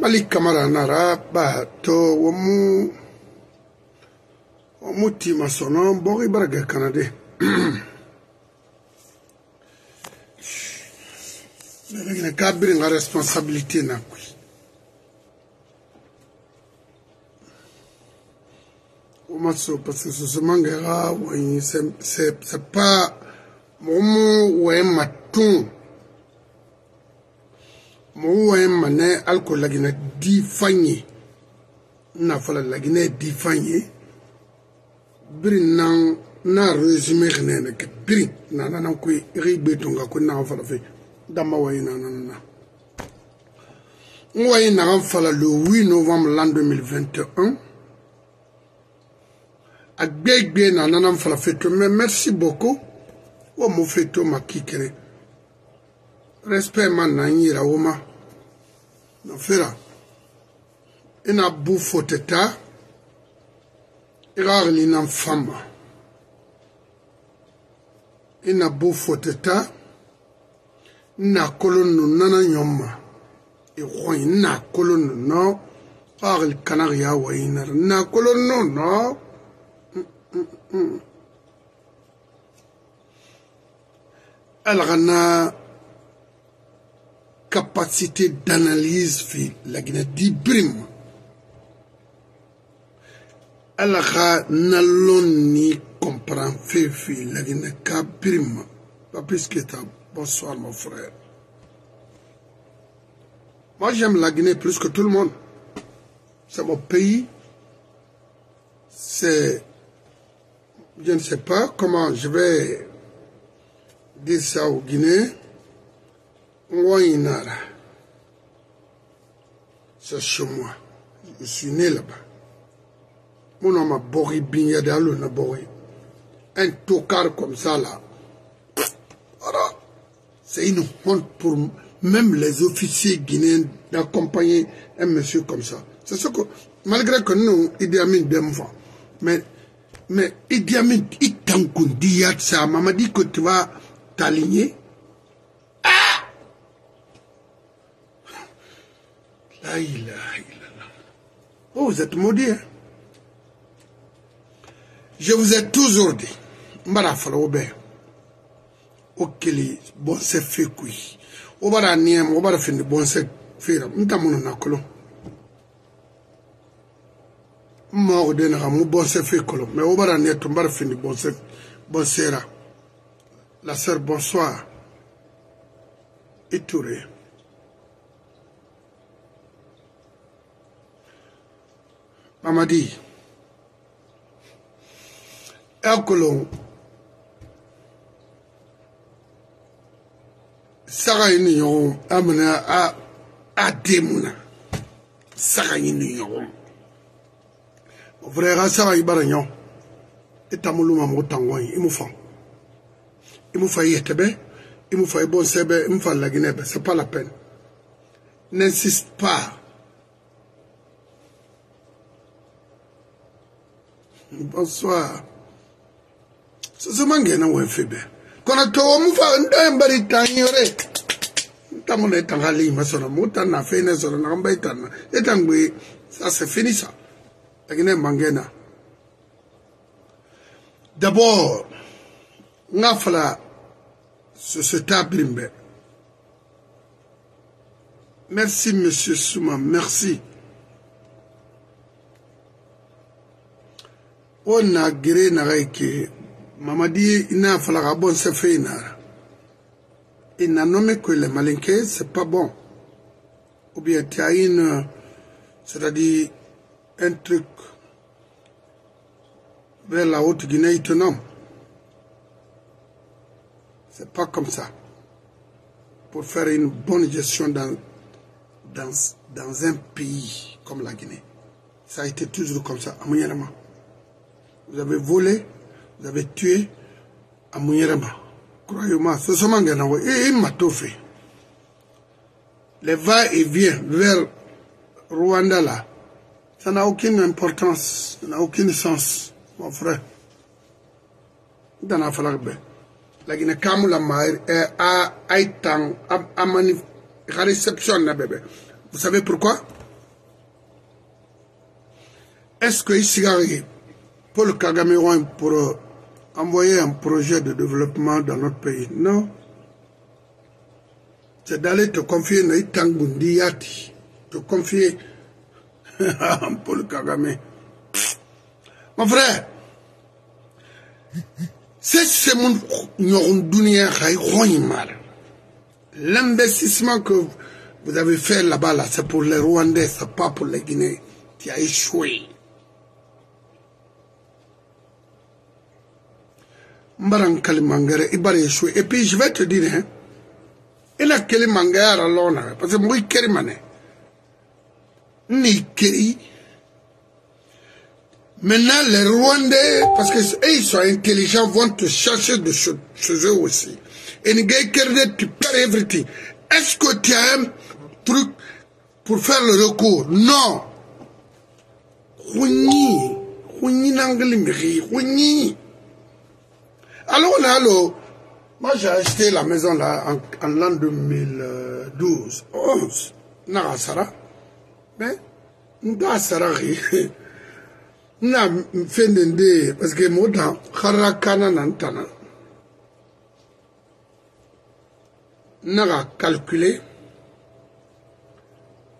balikamara ba to womu omutima sono bogi baraga kanade. Negina ka biri nga responsabilité na kui womaso parce que sosomanga ga wayi c'est pas momu waye matun mɔgɔw ye manɛ aliko laginɛ di fan ye n'a fɔla laginɛ di fan ye biri nan n'a rezume xinɛ ne ke biri. Na nana ko ixi gbe tun ka ko naxa fala fe. Dama wayi na nanana n wayi naxa fala le 8 novembre l'an 2021 a gbe gbe na nana fala feto. Mais merci beaucoup. Wo mo feto ma kikere respect ma na n yira wo ma na fira i e na bu foteta e i ka hakilina fa ma i e na bu foteta n na kolo nu nana ɲɔ ma i xɔɲi n na kolo nu nɔ ka hakili kana ya wayinar n na kolo nu nɔ ala ka na mm, mm, mm. Capacité d'analyse fi la Guinée d'Ibrim. Elle a ni comprend fait fi la Guinée kabrim. Pas plus que ça. Bonsoir mon frère. Moi j'aime la Guinée plus que tout le monde. C'est mon pays. C'est... Je ne sais pas comment je vais dire ça au Guinée. C'est chez moi. Je suis né là-bas. Mon nom a Bori Binyadalo na Bori. Un tocard comme ça là. C'est une honte pour même les officiers guinéens d'accompagner un monsieur comme ça. C'est ce que, malgré que nous, Idi Amin bien mais, mais Idi Amin, il t'a dit ça, maman dit que tu vas t'aligner. Aïe là, aïe là. Oh, vous êtes maudits. Hein? Je vous ai toujours dit, Mbara Falaoube, Okili, bon se fekui. Obara niyem, obara fini, bon se fira. Mta mouno nakolo. Mmogo dena ka mou bon se fekolo. Me obara niyetu, mbara fini, bon se, bon sera. La sœur, bonsoir. Itouré. Mamadi. Ekolo saga yi ni ɲɔgɔn a mina a a den mun na saga yi ni ɲɔgɔn o fɔra i ka saga yi bara ɲɔ i tamulu ma mɔgɔ tangɔn yi i mu fa i mu fa i yɛtɛbɛ i mu fa i bɔn sɛbɛ i mu fa laginɛ bɛ c'est pas la peine. N'insiste pas Bonsoir. Sasa mangena wefebe. Kona to mufa ndo mbari tanyore. Tamuna tangali masona muta na fene sona na mbai tana. Etangwe ça c'est fini ça. Lakini mangena. D'abord ngafala ce ce tablimbe. Merci monsieur Souma, merci. O na gere naga ke mamadi ina falaga bon se fe inara il n'a nommé que les malinqués c'est pas bon. Ou bien tu as une c'est-à-dire un truc vers la haute Guinée il te nomme. C'est pas comme ça. Pour faire une bonne gestion dans dans dans un pays comme la Guinée. Ça a été toujours comme ça à vous avez volé, vous avez tué à Mouyerema. Croyez-moi, seulement Ganawa. Et il m'a tout fait. Les va-et-vient vers Rwanda là, ça n'a aucune importance, ça n'a aucun sens, mon frère. Dans la Falakbe. La Guinée Kamula Maïr a Aïtang, a manif, réception na bébé. Vous savez pourquoi? est-ce que Isigari, Paul Kagame pour envoyer un projet de développement dans notre pays Non. C'est d'aller te confier dans Itangundi Yati, te confier à Paul Kagame. Mon frère, c'est ce monde L'investissement que vous avez fait là-bas, là, c'est pour les Rwandais, c'est pas pour les Guinéens qui a échoué. Mbaran Kalimangere, il va échouer. Et puis je vais te dire, hein, a à parce que Maintenant, les Rwandais, parce qu'ils sont intelligents, vont te chercher de chez eux aussi. Et tu perds everything. Est-ce que tu as un truc pour faire le recours? Non. Alors, alors, moi j'ai acheté la maison là en, l'an 2012, 11. Nagasara. Mais, Nagasara, na fɛn den de parce que mo dan harra kana nan tana na ka calculer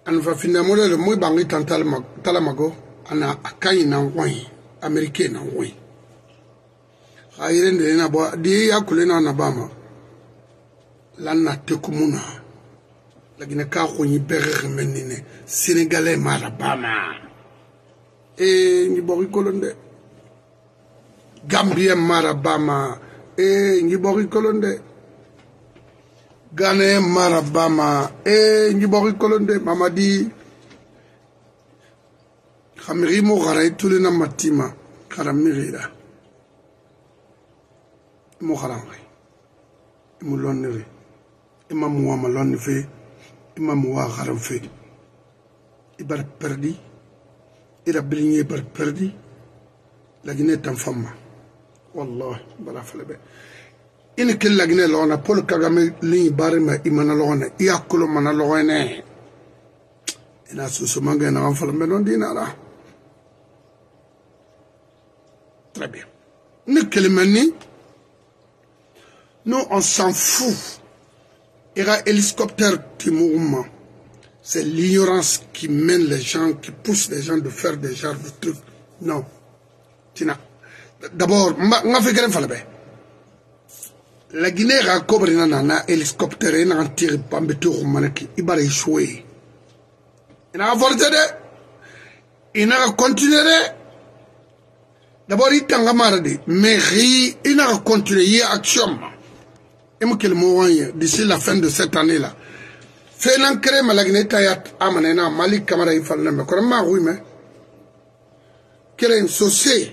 an finna mo le mo bangi tan talamago ana akanyi na ngwai amerike na ngwai ha irin da yana ba da ya kula na ba ma lanna te kumuna lagina ka ko yi bere menni ne senegalais ma la ba ma e, e ni bori kolonde. Gambien ma la ba e, e ni bori kolonde. Gane ma la ba ma e, e ni bori kolonde mamadi. Khamiri mo garay tulina matima karamira mixira mo xaranxe imu lonniri ima muwama lonni fe? Ima muwa xaran fe? I bar perdi? Ira bilinye bar perdi? Lagine tan famma wallahi bala fala be ini kel lagine logona pol kagame bari ma imana mana ina non dinara très bien. Ni nous on s'en fout ira hélicoptère ti mouvement c'est l'ignorance qui mène les gens, qui pousse les gens de faire des genres de trucs. Non. D'abord, falabe. La Guinée a na hélicoptère na antiri pambeto manaki ibara échoué. Il a de. Il a continué de. D'abord, il t'a marre Mais il a continué, il d'ici la fin de cette année-là. Fenan kere malagine tayat amane na malik kamara ifalna me kora ma hui me kere en sose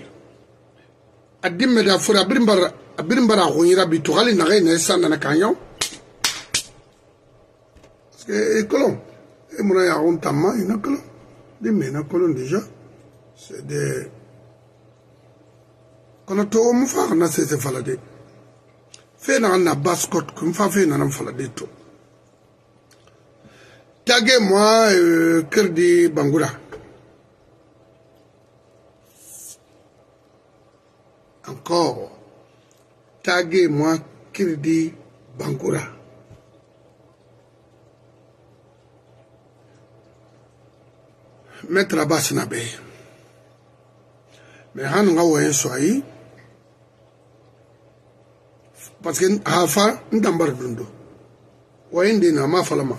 adimme da fura birimbar birimbar huira bi to gali na ne sanda na kanyo e kolon e mura ya on tamma ina kolon dimme na kolon déjà. C'est des kono to mu fa na se se falade fe nagan na bascot kum fa fe nanan falade to tage moi euh, ker di bangura encore. Tage moi ker di bangura maître abbas na be mais hanu nga woyen so ayi parce que hafa ndambar dundo wayen dina ma falama.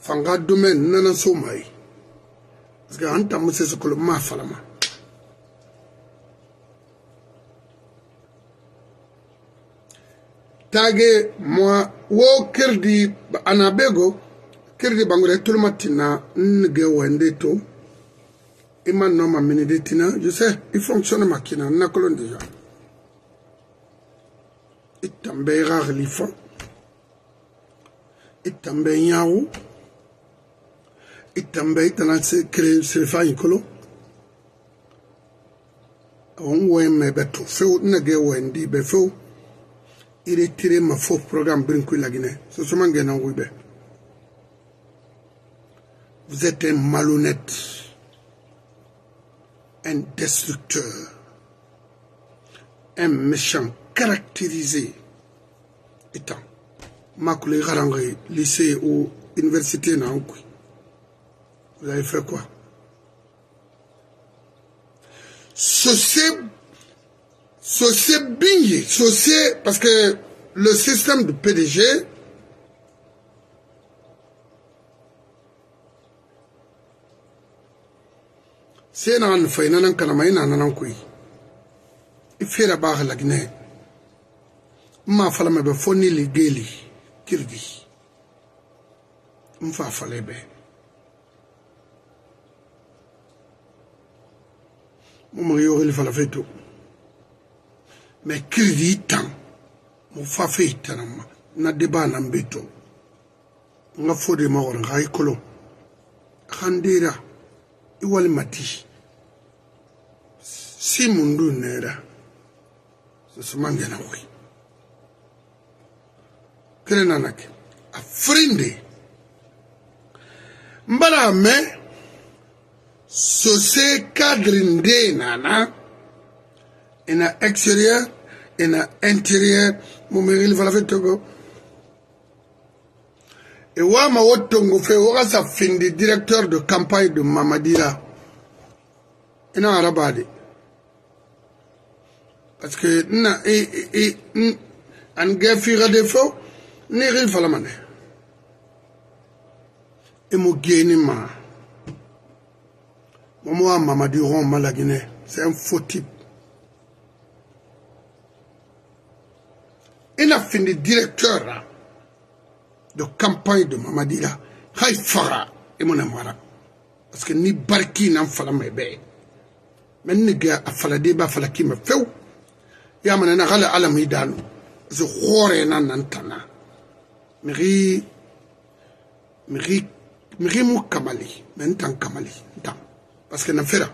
Fanga domaine nana so mai parce que an tamu se su kolo ma falama. Tage moi wo kirdi anabego. Kirdi bangure tulma tina nge wende to. Ima no ma mini de tina je sais il fonctionne makina na kolon déjà itambe rarlifan itambe nyawu itambe itana kele sirifa yinkolo awon woyen me beto few nage woyen di be few ire tire ma fo programme brinkou la Guinée so soma ngena ngouibe vous êtes un malhonnête un destructeur, un méchant caractérisé étant makule garangue lycée ou université na vous avez fait quoi? Socié, socié bingé, socié, parce que le système de PDG, sai na hannu fai nan kalama ina nan kuyi ma fala me be foni ligeli kirgi mfa fala be. Mo mo yo hil fala feto me kirgi tan mo fa fe tanama na deba nan beto nga fode ma wor ngai kolo khandira iwal mati. Si mundu nera. Susumangena wi kele nanake a frinde. Mbala me sose cadre nde nana ina extérieur ina intérieur mumegili fala fe togo. E wama wo fe wo kasa findi directeur de campagne de mamadira ina araba de. Parce que na e e an ge figa de fo negen falamane emogeni ma. Momo a mamadiron malagine c'est un faux type. Ina fini directeur ra de campagne de mamadi la hay faga i mona mara parce que ni bariki nan falamay bee men ni ga a faladen b'a fala kima few yamana na hala alamidano parce que hoore nan nan tana Miri miri kamali, kamali. Parce que na fera.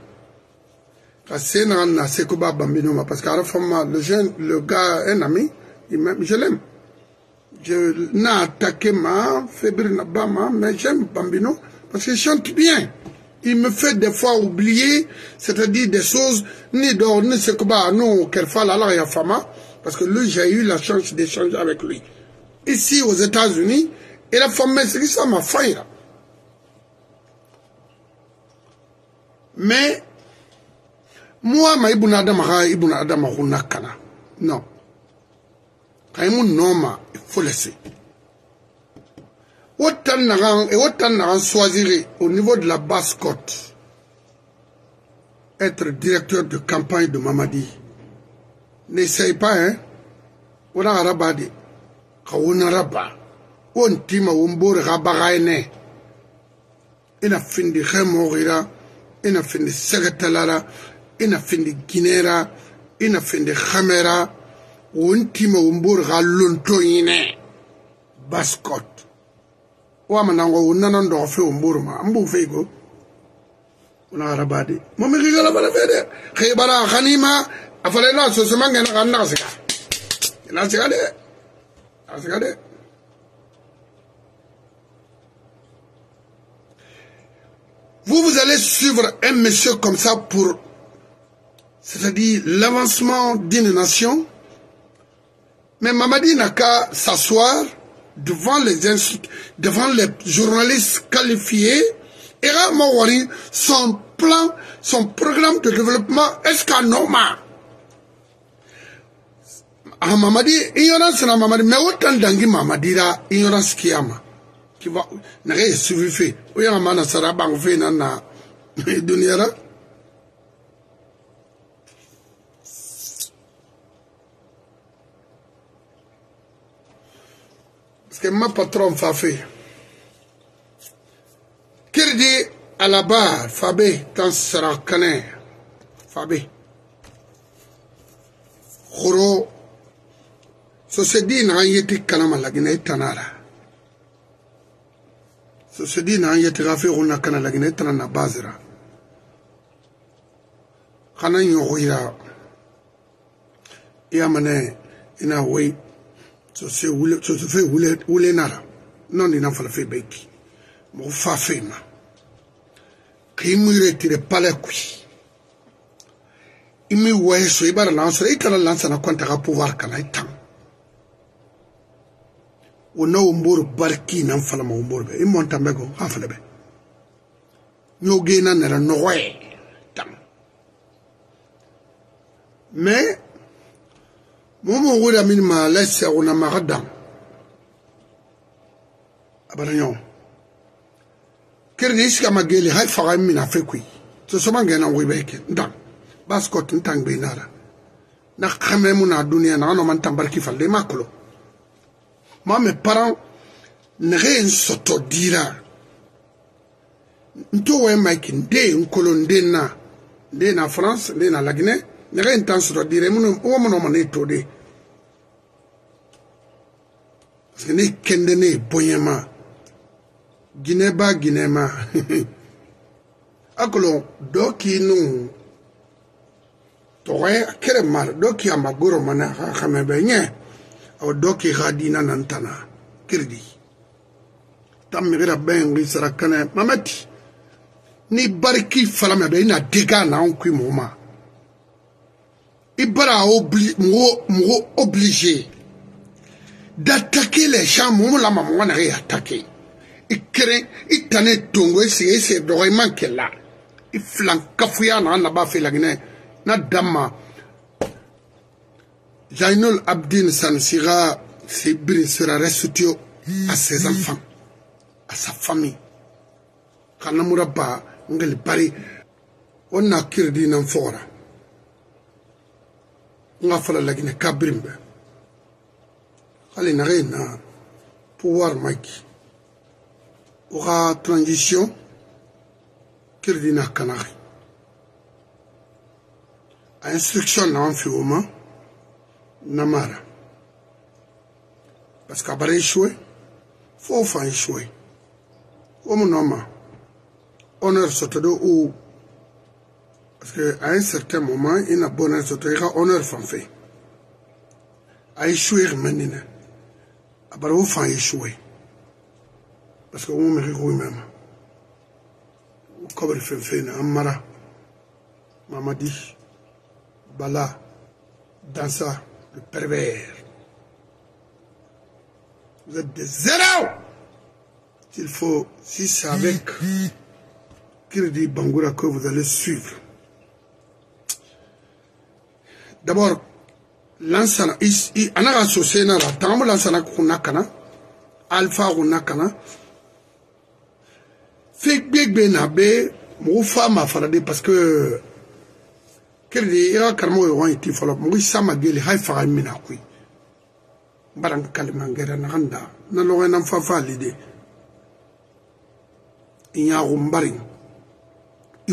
Na na se ba bambino ma parce que ara fama le jeune le gars un ami, je l'aime je n'a attaqué ma fébrile Bama, mais j'aime Bambino parce qu'il chante bien. Il me fait des fois oublier, c'est-à-dire des choses, ni d'or, ni ce non, quelle fois là, il y a Fama, parce que lui, j'ai eu la chance d'échanger avec lui. Ici, aux États-Unis, et la ça m'a failli. Mais, moi, ma ibn Adam, ibn Adam, non. Quand il noma, il faut laisser. Autant et autant nagan choisir au niveau de la basse côte, être directeur de campagne de Mamadi. N'essaye pas, hein. On a arabade. khawuna raba won tima wombor gabagaine ina findi khemogira ina findi segatalara ina findi ginera ina findi khamera won tima wombor galonto ine bascot. Wamanango wunnanan dogo fe wombor ma ambu feygo una mi momi xigala e bala fe de xebara xanima a fala ina sosomangena xan naxa siga ina siga de. De Vous, vous allez suivre un monsieur comme ça pour, c'est-à-dire l'avancement d'une nation, mais Mamadi n'a qu'à s'asseoir devant les devant les journalistes qualifiés. Et Mawari, son plan, son programme de développement est-ce Noma a mamadi ignorance na mamadi. Mɛ o tan dangi mamadira ignorance kiya ma kiba nɛgɛ ye sufi fe o yanga ma nasara bango fe na na duniyara parce que ma patron fa fe kirdi alaba fabe tan sara kanɛ fabe horo sosedi na an ye ti kalama lagina i tana la. Sosedi na an ye ti gafe go na kana lagina i tana na bazira kana nyogo ira ya. Mane ina wei sose wule sose fe wule wule nara non ina fala fe beki. Mo fa fe ma. Kimu ire tire pale kui. Imi weso ibara e lansora itara lansana e kwanta ga pouvoir kana e itang wono mbor barki nan fala ma mbor be. Imon tambe ko ha fala be. Nyo ge na nera no we tam. Me momo wura min ma lesa una ma gadam abaranyo kirni iska mageli hay faga min afekwi to so man na we beke ndam baskot ntangbe nara. Na khamemu na dunia na no man tambarki falle maklo ma mi parang nege n sɔtɔ diira n to wɛ maiki n de na n na france n na laginɛ nege n tan sɔtɔ diira e minnu e wo minnu ma ne de. Parce que ne kɛnde ne ye bonyɛma ginɛ ba ginɛ a kolon dɔ k'i nu. Tɔgɔɛ kɛrɛ mari dɔ k'i mana a ka o do ke xa dina nantana kirdi tan mixira benri sara kene mamati ni bariki falame do i na dega nan kui mogo ma. I bara mogo oblige d'attaquer les gens. Mogo la ma mogo naxe attaquer i keren i tane tongo i sigi i sigi dɔgɔ i man kɛ la i filan kafuya na naba fe laginɛ na dan ma Jainul Abdin Sansira Sibri sera restitué à ses enfants, à sa famille. Kanamura ba ngali bari onna kirdi nan fora. Nga fala lagine kabrimbe. Hali na na pouvoir maki. Oka transition kirdi na kanari. A instruction na an fi oma. Namara. Parce que a bara échoué fo fa échoué wo mu noma honneur soto do ou parce que à un certain moment ina bonheur soto i ka honneur fan fe a échoué menina. A bara wo fa échoué parce que wo mexi xuy mema wo kobri fen fe na an mara mamadi bala dansa le pervers. Vous êtes des zéros. S'il faut, si c'est avec Kirdi Bangoura que vous allez suivre. D'abord, lansana, ana associé na la tambo lansana kunakana, fake big ben abe, moufa ma farade parce que kelide i ka karamɔgɔ ye wan ti fɔlɔ mɔgɔ sama geli hay faga mina koyi barang kalman gɛrɛ na da na lɔgɔ nan fa faali de i ɲaagun barin i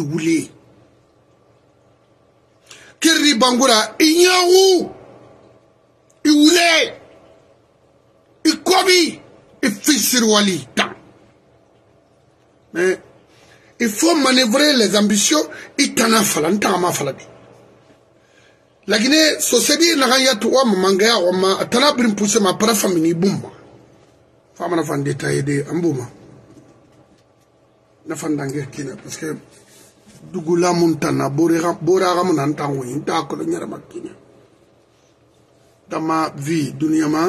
bangura inya ɲaagu i wule i kɔbi i tan mais il faut manœuvrer les ambitions i tana fala n t'en fala de lakini sosedi nakan yatu tuwa mamangaya wa ma atana birin puse ma para famini bumma fama na fan ambuma na kina parce dugula mun tana bora bora mun nan tango inta ko nyara makina dama vi dunia ma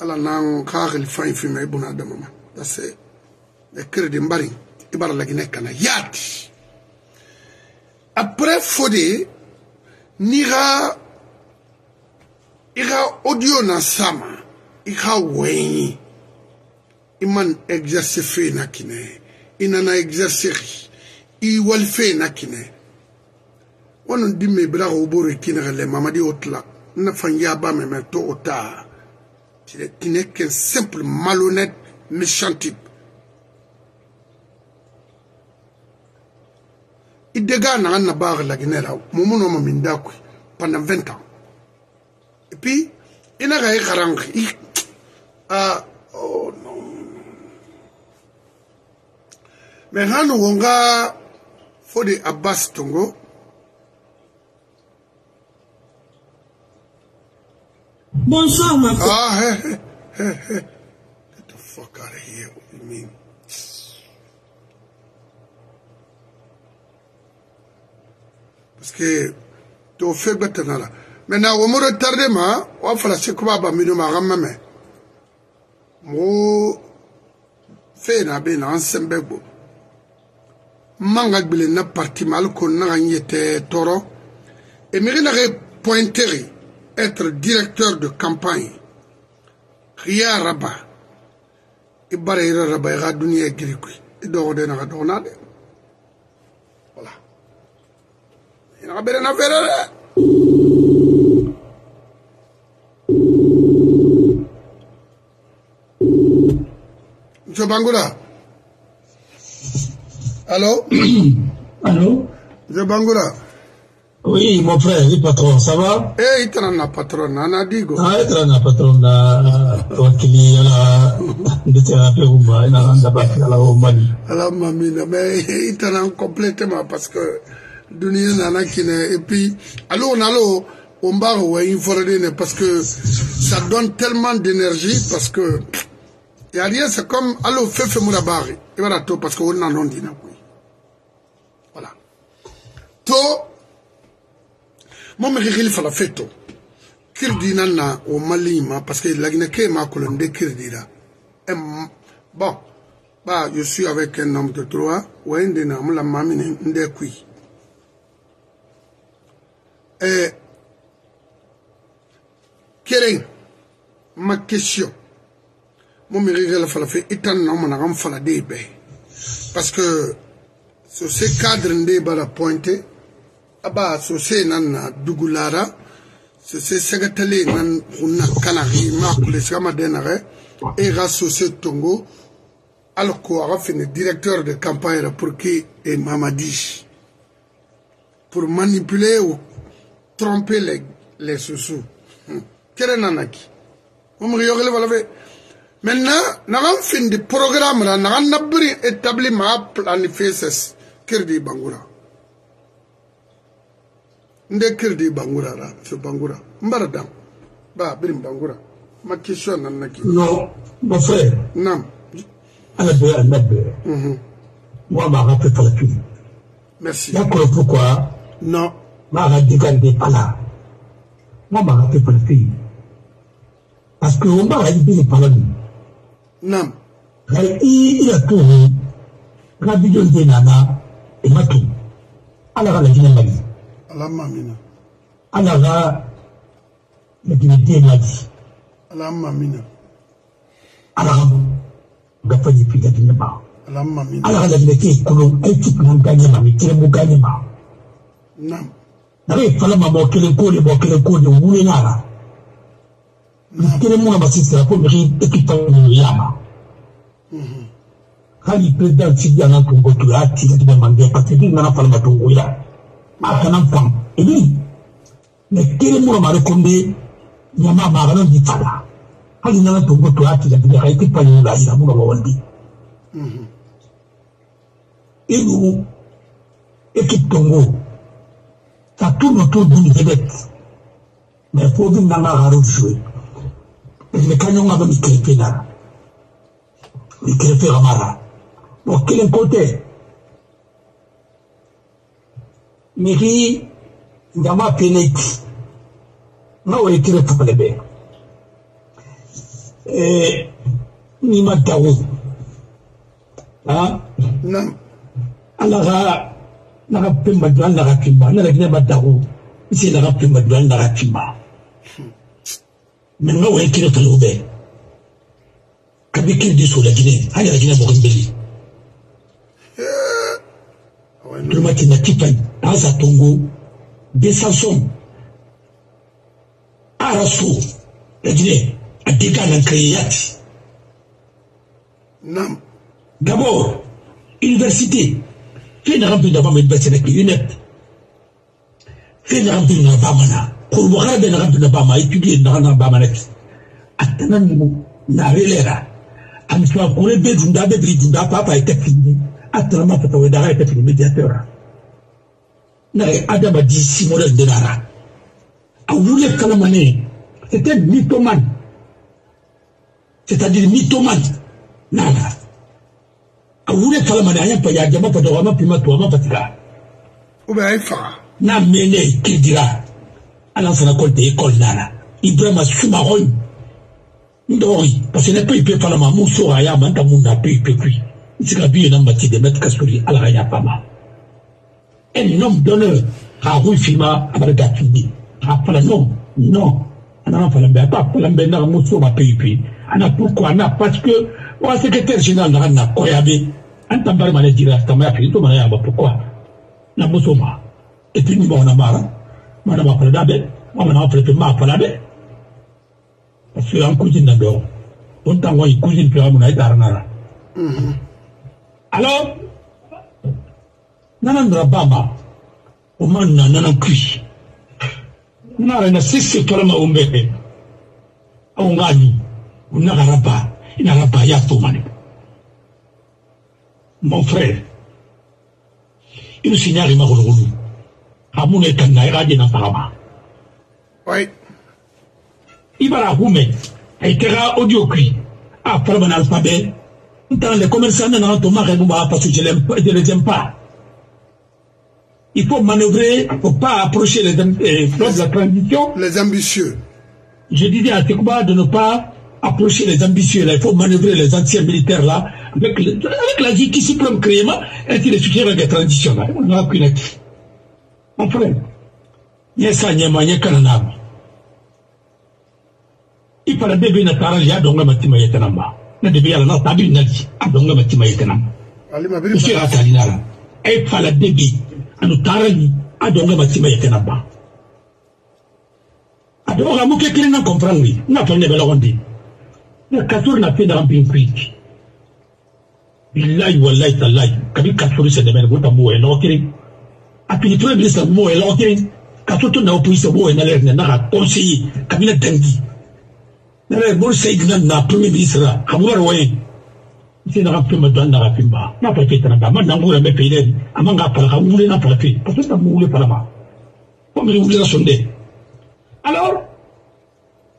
ala nan khakhil fain fi mai buna dama ma tase e crédit mbari. Ibara lagine kana yati après fode nira ika audio na sama ika wenyi. Iman exerce fe na kine inana exerce i wal fe na kine. Wannan din mai bira ko bore kine ga le mamadi otla na fanya ba me to ota. C'est une simple malhonnête méchant type i dégâts na na ba la guinée là momo no ma minda ko pendant 20 ans. Et puis ina ga i garang i ah oh non. Mais hanu wonga fodi abbas tongo Bonsoir, ma ah hey, hey, hey, hey. get the fuck out of here what do you mean que to fe gbɛtɛna la maintenant wo mo retarde ma wa fala se kuba ba mino ma ga mɛmɛ mo fe na be na sɛnbɛ gbo manga gbele na parti mal ko na ga nyete toro. Et mi na pointer être directeur de campagne. Riya raba ibara ira raba ga duniya girikui ido de na ga dona de ina bere na fere de Monsieur Bangoura Allô? Allô? Monsieur Bangoura Oui, mon frère, oui, patron, ça va? Eh, itana na patron, nana digo. Ah, itra na patron na wakili ala ndete na pe umba ina anda ba ala umani. ala mamina mais itana complètement parce que dunia nana kine. Et puis allo on allo on va informer parce que ça donne tellement d'énergie parce que a rien c'est comme allo fait fait moura bari et voilà tout parce que on en dit na oui. Voilà. To mo me khili fala feto kirdi nanna o malima parce que la guinée ke ma kolonde kirdi la Em- bon bah je suis avec un homme de droit ouais ndena mula mamine nde eh keren ma question. Mo mi rigela fala fe itan na mo na gam fala de be parce que so se cadre nde bara pointé aba so se nan na so se segatale nan hunna kana ma kule sama denare e ga so se tongo. Alors ko aga fini directeur de campagne pour qui est Mamadi? Pour manipuler ou tromper les, les sous-sous. Quel est nanaki? Maintenant, nagan fin de programme la nagan nabri établi ma planifices kirdi bangura. Nde kirdi bangura ce bangura. Mbaradam. Ba, birim bangura. Ma question nanaki. Non, mon frère, Nam. ala be ala be. Moi, ma rappelé. Merci. D'accord, pourquoi? Non. magaddigan pala wa de palti parce que o magadi de pala ni nam kay i ila tuhu ka bidon de nana e ala ka de mali alamma mina. Ala ka lajina de mali alamma mina. Ala ka gafa ni pida de ba alamma mina. Ala ka lajina ke kulo ay tukunan ganyama mi kiremu ganyama nam nabe kalama mɔgɔ kelen ko de mɔgɔ kelen ko de wulena a la misikele muna basisira ko miri ekipa ninnu y'a ma. Mhm. Hali president sigi an ka tunko tu y'a tigi tigɛ man bɛn parce que n'i nana falen ma tunko la a kana fan ebi mɛ kelen muna ma rekombe ɲama ma a kana di fa la hali nana tunko tu y'a tigɛ tigɛ ka ekipa ninnu la yira muna ma wali e dun ekipa tunko. ça tourne autour d'une vedette. Mais il faut que nous avons joué. Parce que quand on a mis Kéfé là, mis Kéfé Ramara, pour quel côté Miri, Ndama Peleti, n'a oué tiré pour le bé. Nima Taou. Hein? Non. Alors, euh, naka pemba dula naka kimba nala kina ba dago isi naka pemba dula naka kimba menga wani kiri talo bɛ kabi kiri di so lajinɛ an ah, yɛrɛ jinɛ mɔgɔ bɛli duluma tina kipa an ah, sa tongo. Besanson ara so lajinɛ a di ka nan kare yati d'abord université. Fais na université na UNEP. Fais na rampi na bama na. Kurbo kara be na rampi na bama étudier na na bama na. Atana ni na relera. Amswa kure be dunda be bi dunda papa était fini. Atana ma papa we dara était fini médiateur. Na adama di simore de dara. A wule kala mané. C'était mythomane. C'est-à-dire mythomane. Nada. wure kalamani an ye pa a jama pata a ma pima to a ma patira. Ubɛ a ye faga n'a mɛnɛ i kiridira ala fana kɔli tɛ ekɔli na la ibrahima suma hɔyi n dɔgɔyi parce que ne pe pe fana ma mun so a y'a ma n ta mun na pe pe kui. N se ka bi yɛlɛ mati dɛmɛ ti ka sori ala ka yafa ma un homme d'honneur k'a ko fima a bɛ da tuni k'a fala non non. A nana fala bɛ a b'a fala bɛ n'a ka mun so ma pe pe. A na pourquoi a na parce que wa secrétaire général nana na kɔya bɛ an tambayar mana jira tambaya ka to mana ya ba pourquoi? Na muso ma et puis ni ba wana mara mana ba fara dabe ma mana fara pe ma fara dabe. Parce que an kujin na do on tango yi kujin pe amuna idara nara mm-hmm. alors nana ndra baba o man na nana kushi nara na sisi kalama umbe au ngani unagara ba inara ba ya to mane mon frère inu signari ma kolokolu amuna kan na ira jena pagama oui. Ibara hume ay kɛra audio kui a fɔlɔ bana alphabet tan les commerçants ma kɛ ba parce que je pas je les aime pas. Il faut manœuvrer faut pas approcher les euh, lors de la transition. Les ambitieux. Je disais à Tekouba de ne pas approcher les ambitieux là. Il faut manœuvrer les anciens militaires là avec, la vie qui créement et qui les soutient avec là on a pu l'être mon frère nyesa nyema nyekana nabo ipara bebe na tara ya donga matima yetanamba na debe yala na tabi nali a donga matima yetanamba usi ya tali nara ay fala bebe anu tara ni a donga matima yetanamba a donga muke kiri na comprendre na fa ne bela gondi na kasur na penda rampin kwiki billahi wallahi tallahi. Kabi katoro sɛ dɛmɛ ko ta mɔgɔ ye lɔgɔ kelen a pili tora bilen sɛ mɔgɔ ye lɔgɔ kelen ka to to na o polisi mɔgɔ ye n'ale yɛrɛ n'a ka conseiller kabi ne dangi ne yɛrɛ mori sɛ jina na pɛmɛ bi sara a b'o yɛrɛ wɔye n se na ka pɛmɛ dɔn na ka pɛmɛ ba n'a fɔ k'e tana ba a ma nan ko yɛrɛ bɛ fɛ dɛ a man ka pala ka wuli n'a pala fɛ parce que n'a ma wuli pala ma. Komi wuli la sɔn dɛ alors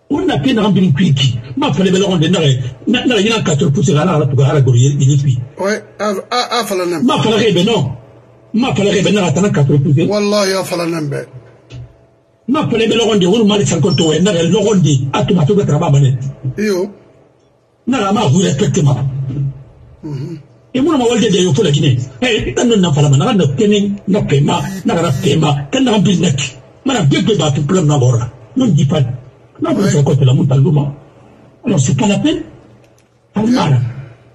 o na pe na ka biri kiri n'a fana bɛ ɲɔgɔn de n'a ye n'a ye ɲinan ka to pusi ka ala tugu ala golo yiri bi. oui a fana nɛn. n'a fana kɛ bɛ nɔn n'a fana kɛ bɛ n'a ka taa ka to pusi. walahi a fana nɛn bɛ. n'a fana bɛ ɲɔgɔn de o ɲuman de san ko tɔgɔ ye n'a ye ɲɔgɔn de a tuma to bɛ karaba ma dɛ. iyo. n'a ka ma hu respecte ma. i mun ma wali de ye fo la jinɛ ɛ i ka nɔ nafa la ma n'a ka nɔ kɛnɛ nɔ kɛma n'a ka na kɛma kɛ n'a ka bi nɛki mana bɛɛ bɛɛ b'a to kulon na bɔra n'o ji pa n'a bɛ sɔn kɔfɛ la mun ta lu ma. Alors c'est pas la peine almara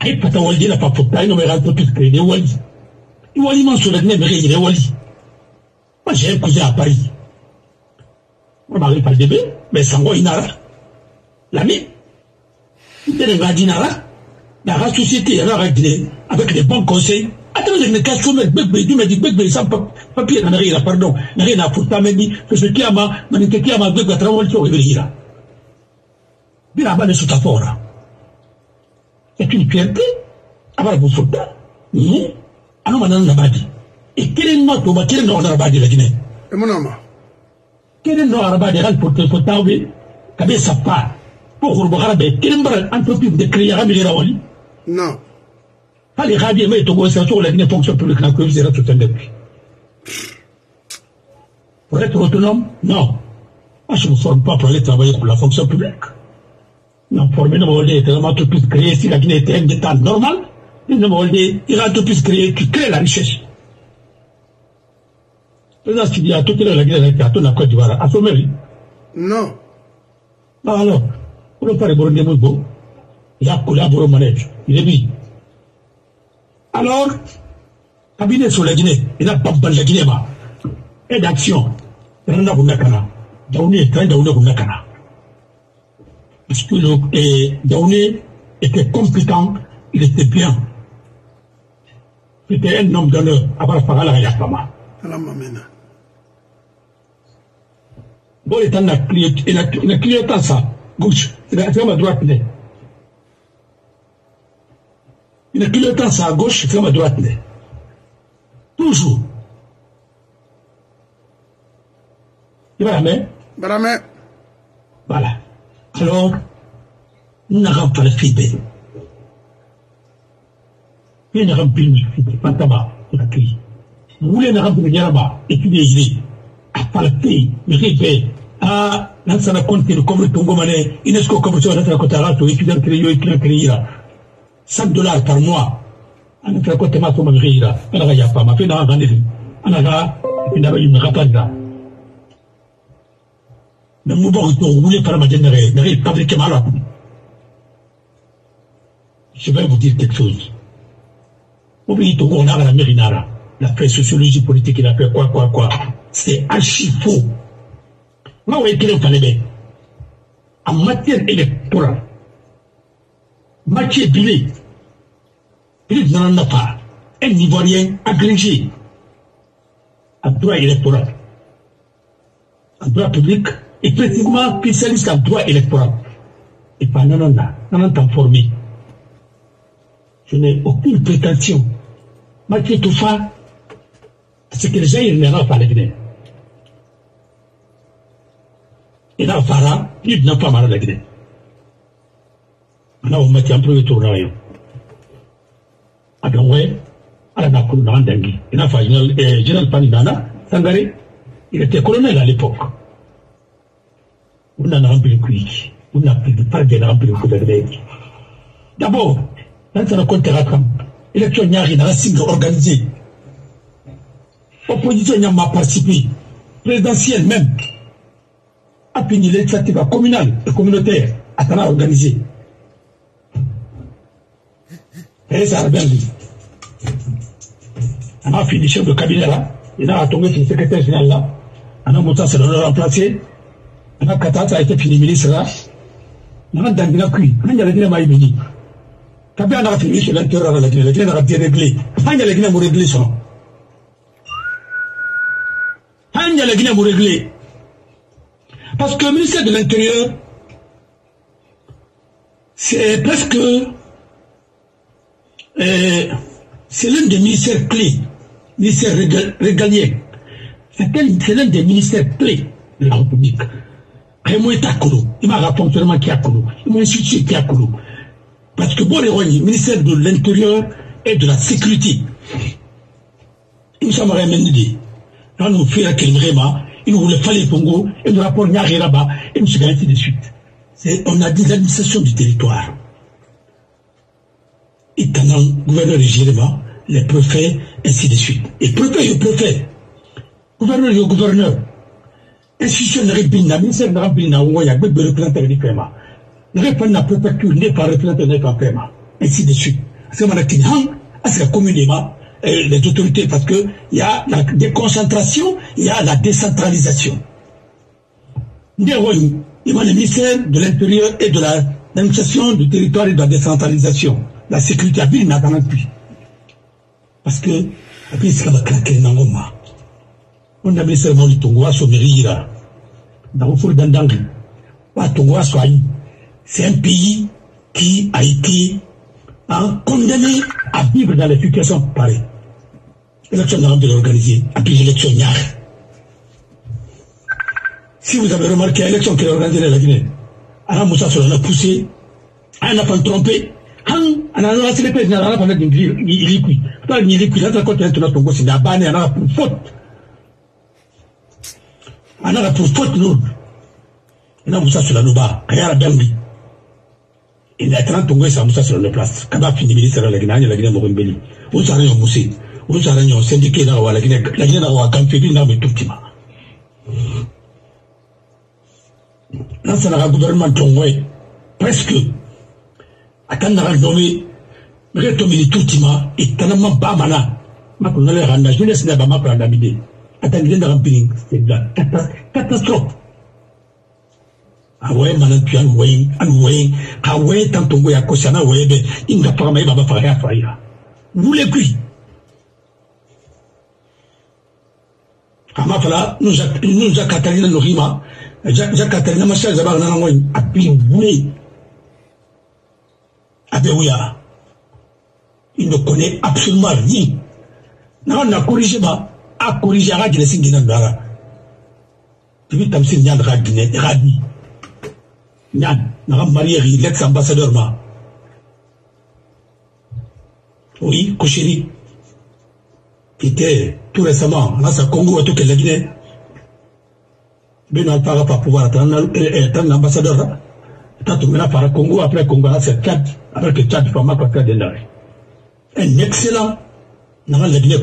ay pata walde la pa futa no me gal to créer wali i wali man so ne me re wali moi j'ai un cousin à Paris. On m'a parlé de bébé mais sango inara l'ami il est dinara dans la société, elle a réglé avec les bons conseils. Attends, je ne cache pas, bébé, tu me dis, bébé, sans papier, n'a rien, pardon, n'a rien à foutre, mais dit, que ce qui a ma, mais qui a ma bébé, travail, tu vas venir. Bien, là-bas, sous ta fora. C'est une fierté, avoir vous foutre. Non, alors maintenant, on a pas dit. Et quel est le nom, toi, quel est le nom, on a pas dit, la Guinée? e mun ma Quel est le nom, on a pas dit, la pour te foutre, oui, kabe sa est le nom, entreprise de créer, Mirawali? non hali hadi mai to gosa to fonction publique na ko tout depuis pour être autonome non je ne me forme pas pour aller travailler pour la fonction publique ne molde est vraiment tout plus créer si la Guinée était un état normal ne molde il a tout plus créer qui crée la richesse tu dis à la Guinée, à Côte d'Ivoire, non Ah, alors, pour le faire, il y a il a collaboré au manège. Il est mis. Alors, cabinet sur la Guinée, il a bambal la Guinée, ma. Et d'action. Daouni, daouni. Parce que le, et, Daouni était compétent, il était bien. C'était un homme d'honneur. Après, par là, il y a pas mal. Bon, il est en a clignoté, il a, il a clignoté ça, gauche. Il a fait ma droite, là. Il a clignoté ça à gauche, il fait ma droite, là. Toujours. Il va la main. Voilà. alors naxa participer ke naxa participer pataba participer wule naxa participer étudier idée a participer mexi pe a nansana compter comme tongomane inesco comme so natana kotarato étudiant kere yo étudiant kere yira cent dollars par mois. Anatana kotema soma mexi yira anaxa yapama fe naxa xandefin anaxa pindaɓa yim naxa panna mu ba to wule par ma denere na ri fabriquer mala je vais vous dire quelque chose Oublie Togo, on a la Mérinara. Il a fait sociologie politique, il a fait quoi, quoi, quoi. C'est archi faux. Moi, vous voyez fallait bien. En matière électorale, matière billet, il n'en a pas. Un Ivoirien agrégé en droit électoral, en droit public, et précisément spécialiste en droit électoral. Et non, non, non, non, non, formé. Je n'ai aucune prétention. Mathieu Toufa, c'est que les gens, ils n'ont pas la Guinée. Ils n'ont pas ils n'ont pas mal la Guinée. Maintenant, on met un peu de tour là. Alors, ouais, à la dans Dangui. Il n'a pas, Général Paninana, Sangare, il était colonel à l'époque. On a rempli le cuit. On n'a plus de pas de remplir le coup de D'abord, nan tana kontera kam élection ñaari naxa singa organisé. Opposition ñamma participer présidentielle même. Appini législative communale et communautaire atana organisé. Et ça a bien dit ana fini chef de cabinet là ina a tombé fini secrétaire général là. Ana mota c'est le remplacer ana katata a été fini ministre là nana dangina kui dina mayi bini kabi ana fini sur l'intérieur de la Guinée, la Guinée n'a réglé. Parce que le ministère de l'Intérieur, c'est presque, euh, c'est l'un des ministères clés, ministère régalien. C'est l'un des ministères clés de la République. Et moi, il m'a rappelé fonctionnement qui a Koulou, il m'a institué qui a Koulou. Parce que bon, le ministère de l'Intérieur et de la Sécurité, nous sommes ramenés dit, là, nous faisons quel vraiment, il voulait faire les Congo, et nous rapport Nyari là-bas, et sommes ainsi de suite. On a des administrations du territoire. Et pendant le gouverneur régional, les préfets, ainsi de suite. Et préfet et préfet, gouverneur et gouverneur, institution de Rébina, ministère de Rébina, où il y a des représentants de l'IFEMA répondre la préfecture n'est pas représentée n'est pas paiement ainsi de suite. Parce que maintenant hang à ce communément les autorités parce que il y a la déconcentration il y a la décentralisation. Il y a le ministère de l'intérieur et de l'administration du territoire et de la décentralisation. La sécurité à ville n'a pas plus parce que après c'est comme claquer dans on a ministère mon tongo aso merira dans fur dandangi wa tongo aso ayi c'est un pays qui a été hein, condamné à vivre dans les situations pareilles. L'élection n'a pas organisée, à puis l'élection n'y Si vous avez remarqué l'élection qui est organisée la Guinée, Alain Moussa se l'a poussé, elle n'a pas trompé, Han, ana na sile pe na na pa na dingli ili kui. Ta ni ili kui la ta ko te na tongo si na ba ne ana pour faute. Ana anaka prostate nono ina musa sulanu ba kayara dambi ina tana tongo esa musa sulanu place. Kada fini ministre la gina la gina mo mbeli o sare yo musi o sare yo syndicat na wala gina la gina wa kampi na me tuktima na sana ka gouvernement tongo presque atanda ka domi mege to mi tuktima itana mabama na makunale randa jeunesse na ba makulanda bideli mpini c'est de la catastrophe. Awaye mana tu an wayin an wayin ka waye tantongo ya kosi ana waye be inga faga ma baba faga ya faga voulez plus. Ama fala nous nous a katalina no rima ja katalina ma sha zaba na ngoyin apin voulez. Abéouya, il ne connaît absolument rien. Non, on a ma, a corrigé, a n'a l'ex-ambassadeur, ma. Oui, Kouchiri, qui était tout récemment, là, ça Congo, tout que la Guinée. beno alpha ga pas pouvoir tan tan ambassadeur là ta tu mena para Congo après Congo là c'est Tchad après que Tchad pas ma pas ndare un excellent n'a la Guinée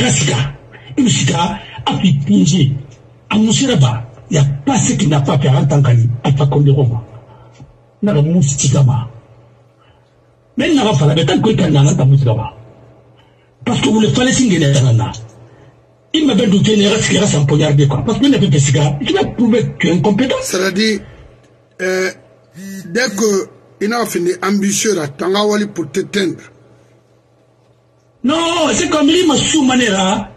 ka siga i bi siga a fi pinge a musira ba ya pas ce qui n'a pas fait en tant qu'ali alpha condé roma. Na ka mu siga ma mais na ka fala be tan ko kan na ta musiga ba parce que vous le fallait singene na na il m'a bien douté ne reste que ça poignarder quoi. Parce que peut pas siga tu vas prouver que tu es incompétent c'est-à-dire euh, dès que inafini ambitieux ra tanga wali pour t'éteindre non c'est comme lima sumanera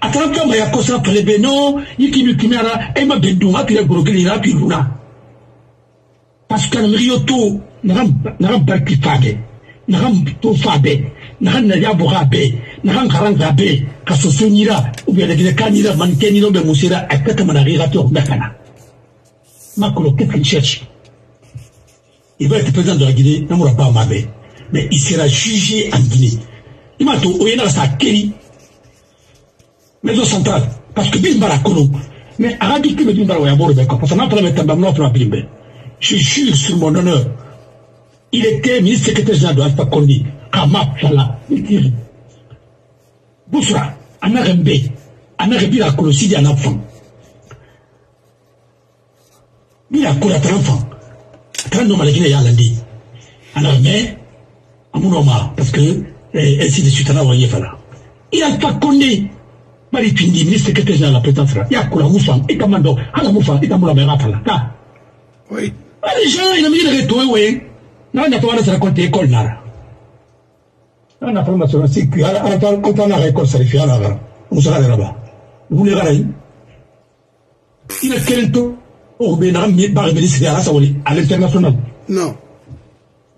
atara kama ya kosa pelebe no yikimi kimera ema bendu hakile gorogili ra kiruna parce que nriyo to naram naram barki fade naram to fade naram na ya boga be naram karanga be kasosonyira ubelekile kanira mankenira be musira akata manariga to nakana makolo kekin church il va être président de la Guinée n'amoura pas mabe mais il sera jugé en Guinée. Il m'a tout oyé dans sa kéri maison centrale parce que bin bara kono mais arabi qui me bin bara yaboro be parce que n'a pas mettre mbamno pas bilimbe je jure sur mon honneur il était ministre secrétaire général de Alpha Condé. Kama fala ikiri busra ana rembe ana rebi la kono sidi ana fam ni la kola tranfam tran no malakina ya landi ana mais amuno ma parce que et ainsi de suite ana waye fala il a pas Condé bari tindi ministre secrétaire général la présidence ra ya kula mufa ikamando hala mufa ikamula mera fala ta oui. Les gens ils me disent que we na na to sara konte école nara na na formation si ki ala ala ta konta na école sara fi ala ga musaka de raba wule gara yi ina kelento mi ba ministre ala sa wali à l'international. Non.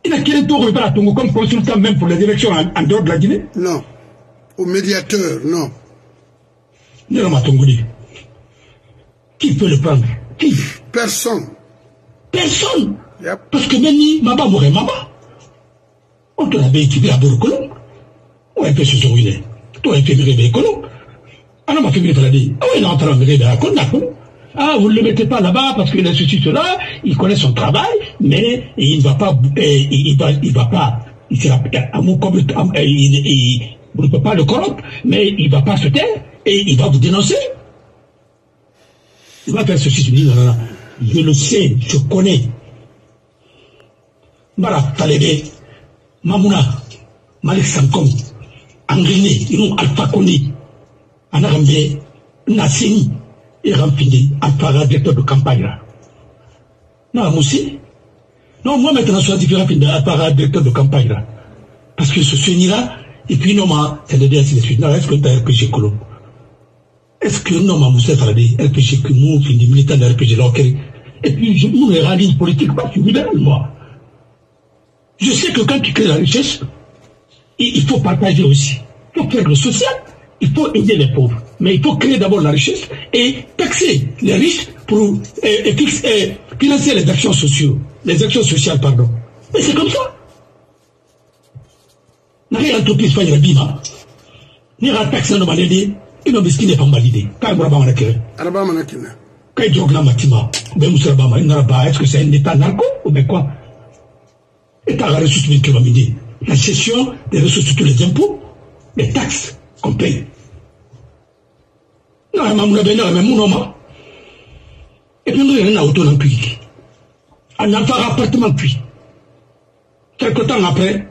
Ina kelento ko be para tungu comme consultant même pour les élections en, dehors de la Guinée? Non. Au médiateur non. Ma tungu di qui peut le prendre? Qui? Personne. Personne. Yep. parce que meni maba mure mama on te l'avait équipé à Borokolo ou un peu ce jour il est toi un peu miré de Kolo alors ma famille te dit ah oui il est en train de miré de Kolo ah vous ne le mettez pas là-bas parce qu'il est ceci cela il connaît son travail mais il ne va pas eh, il, va il va pas il sera à mon comme il, vous ne pouvez pas le corrompre mais il va pas se taire et il va vous dénoncer. Il va faire ceci je dis non non non je le sais je connais. Bara talebe mamuna malik sankom angine inu alpha koni anagambe nasini irampindi alpha directeur de campagne là. Na musi non moi maintenant je suis différent de alpha directeur de campagne là. Parce que ce suivi là et puis non c'est de ainsi de suite. Non est-ce que tu as RPG Colombe est-ce que non ma musa falade RPG que nous fini militant de RPG et puis je nous les rallies politique pas libéral moi. Je sais que quand tu crées la richesse, il faut partager aussi. Il faut faire le social, il faut aider les pauvres. Mais il faut créer d'abord la richesse et taxer les riches pour et, et, et financer les actions sociales. Les actions sociales, pardon. Mais c'est comme ça. N'a entreprise pas une bima. Ni ra taxe no malede, ino miskine pa malide. Kai mura ba mana kere. araba mana kina Kai drogue na matima. Ben musra ba ma, ina ba, est-ce que c'est un état narco ou bien quoi? État la ressource m'aider. La gestion des ressources, tous les impôts, les taxes qu'on paye. Non, mais mon abbé, non, mais mon homme. Et puis, nous, il y a un auto dans le pays. On a pas appartement puis. Quelque temps après,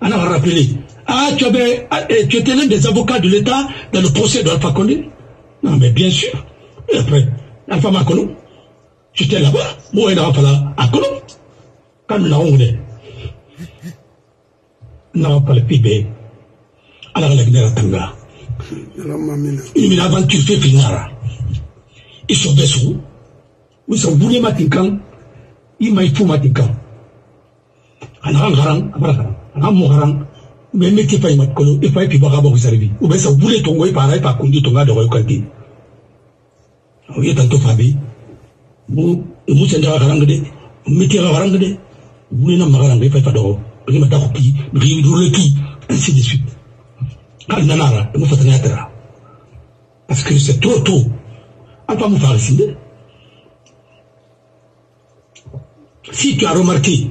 on a rappelé. Ah, tu avais, tu étais l'un des avocats de l'État dans le procès de Alpha Condé Non, mais bien sûr. Et après, Alpha Makono, j'étais là-bas. Moi, il a pas là, à Kono. Quand nous l'avons naga pala pibe ala la gnera tanga ini mina aventure fe filingara i sobe sugu wi sa bule matin kan i mai fu matin kan anaga ngaran abara karan anaga mo ngaran me me ke fay mat kolo e fay pi baga ba servi u be sa bule to ngoy para pa kundi to ngado ko kalki o fabi mu mu senda ngaran de mi ke ngaran de bule na magaran be fay fa do ngi ma dako ki ngi duro ki ainsi de suite tara parce que c'est trop tôt. Me faire signer si tu as remarqué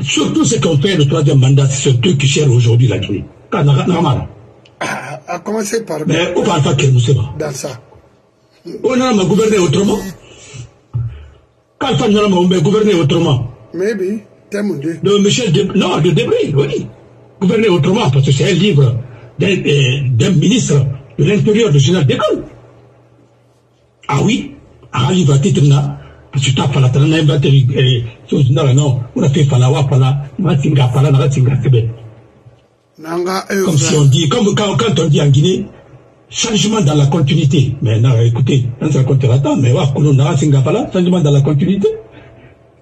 surtout ce qu'on fait le troisième mandat c'est eux qui gèrent aujourd'hui la Guinée quand Namara a commencé par mais on parle pas qu'elle nous dans ça. On a gouverné autrement. Quand on a gouverné autrement. Maybe de Michel de, non, de Debré, oui. Gouverner autrement, parce que c'est un livre d'un ministre de l'Intérieur, de général d'école. Ah oui, un livre à titre là, parce que tu as fait la inventé, chose non, on a fait Falawa, Fala, Matinga, Fala, Natinga, Sebe. Comme si on dit, comme quand, quand on dit en Guinée, changement dans la continuité. Mais non, écoutez, on se racontera tant, mais changement dans la continuité.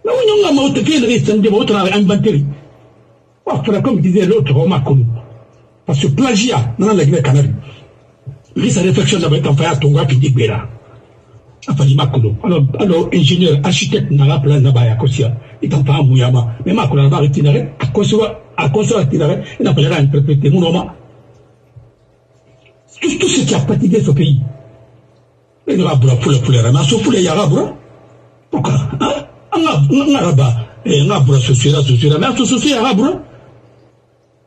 Non, non, non, non, qui reste un Comme disait l'autre, on. Parce que plagiat, non, la Guinée Canarie. Lui, réflexion d'abord en fait à Tonga. Alors, alors, ingénieur, architecte, n'a pas plan d'abaya Kosia. Il t'en fait un mouyama. Mais n'a pas retiré. À à. Il n'a pas l'air à mon nom. Tout, ce qui a fatigué ce pays. Il pas poulet, poulet, mais il y pas. Pourquoi? Hein? sosira mais ato sosi yaga bura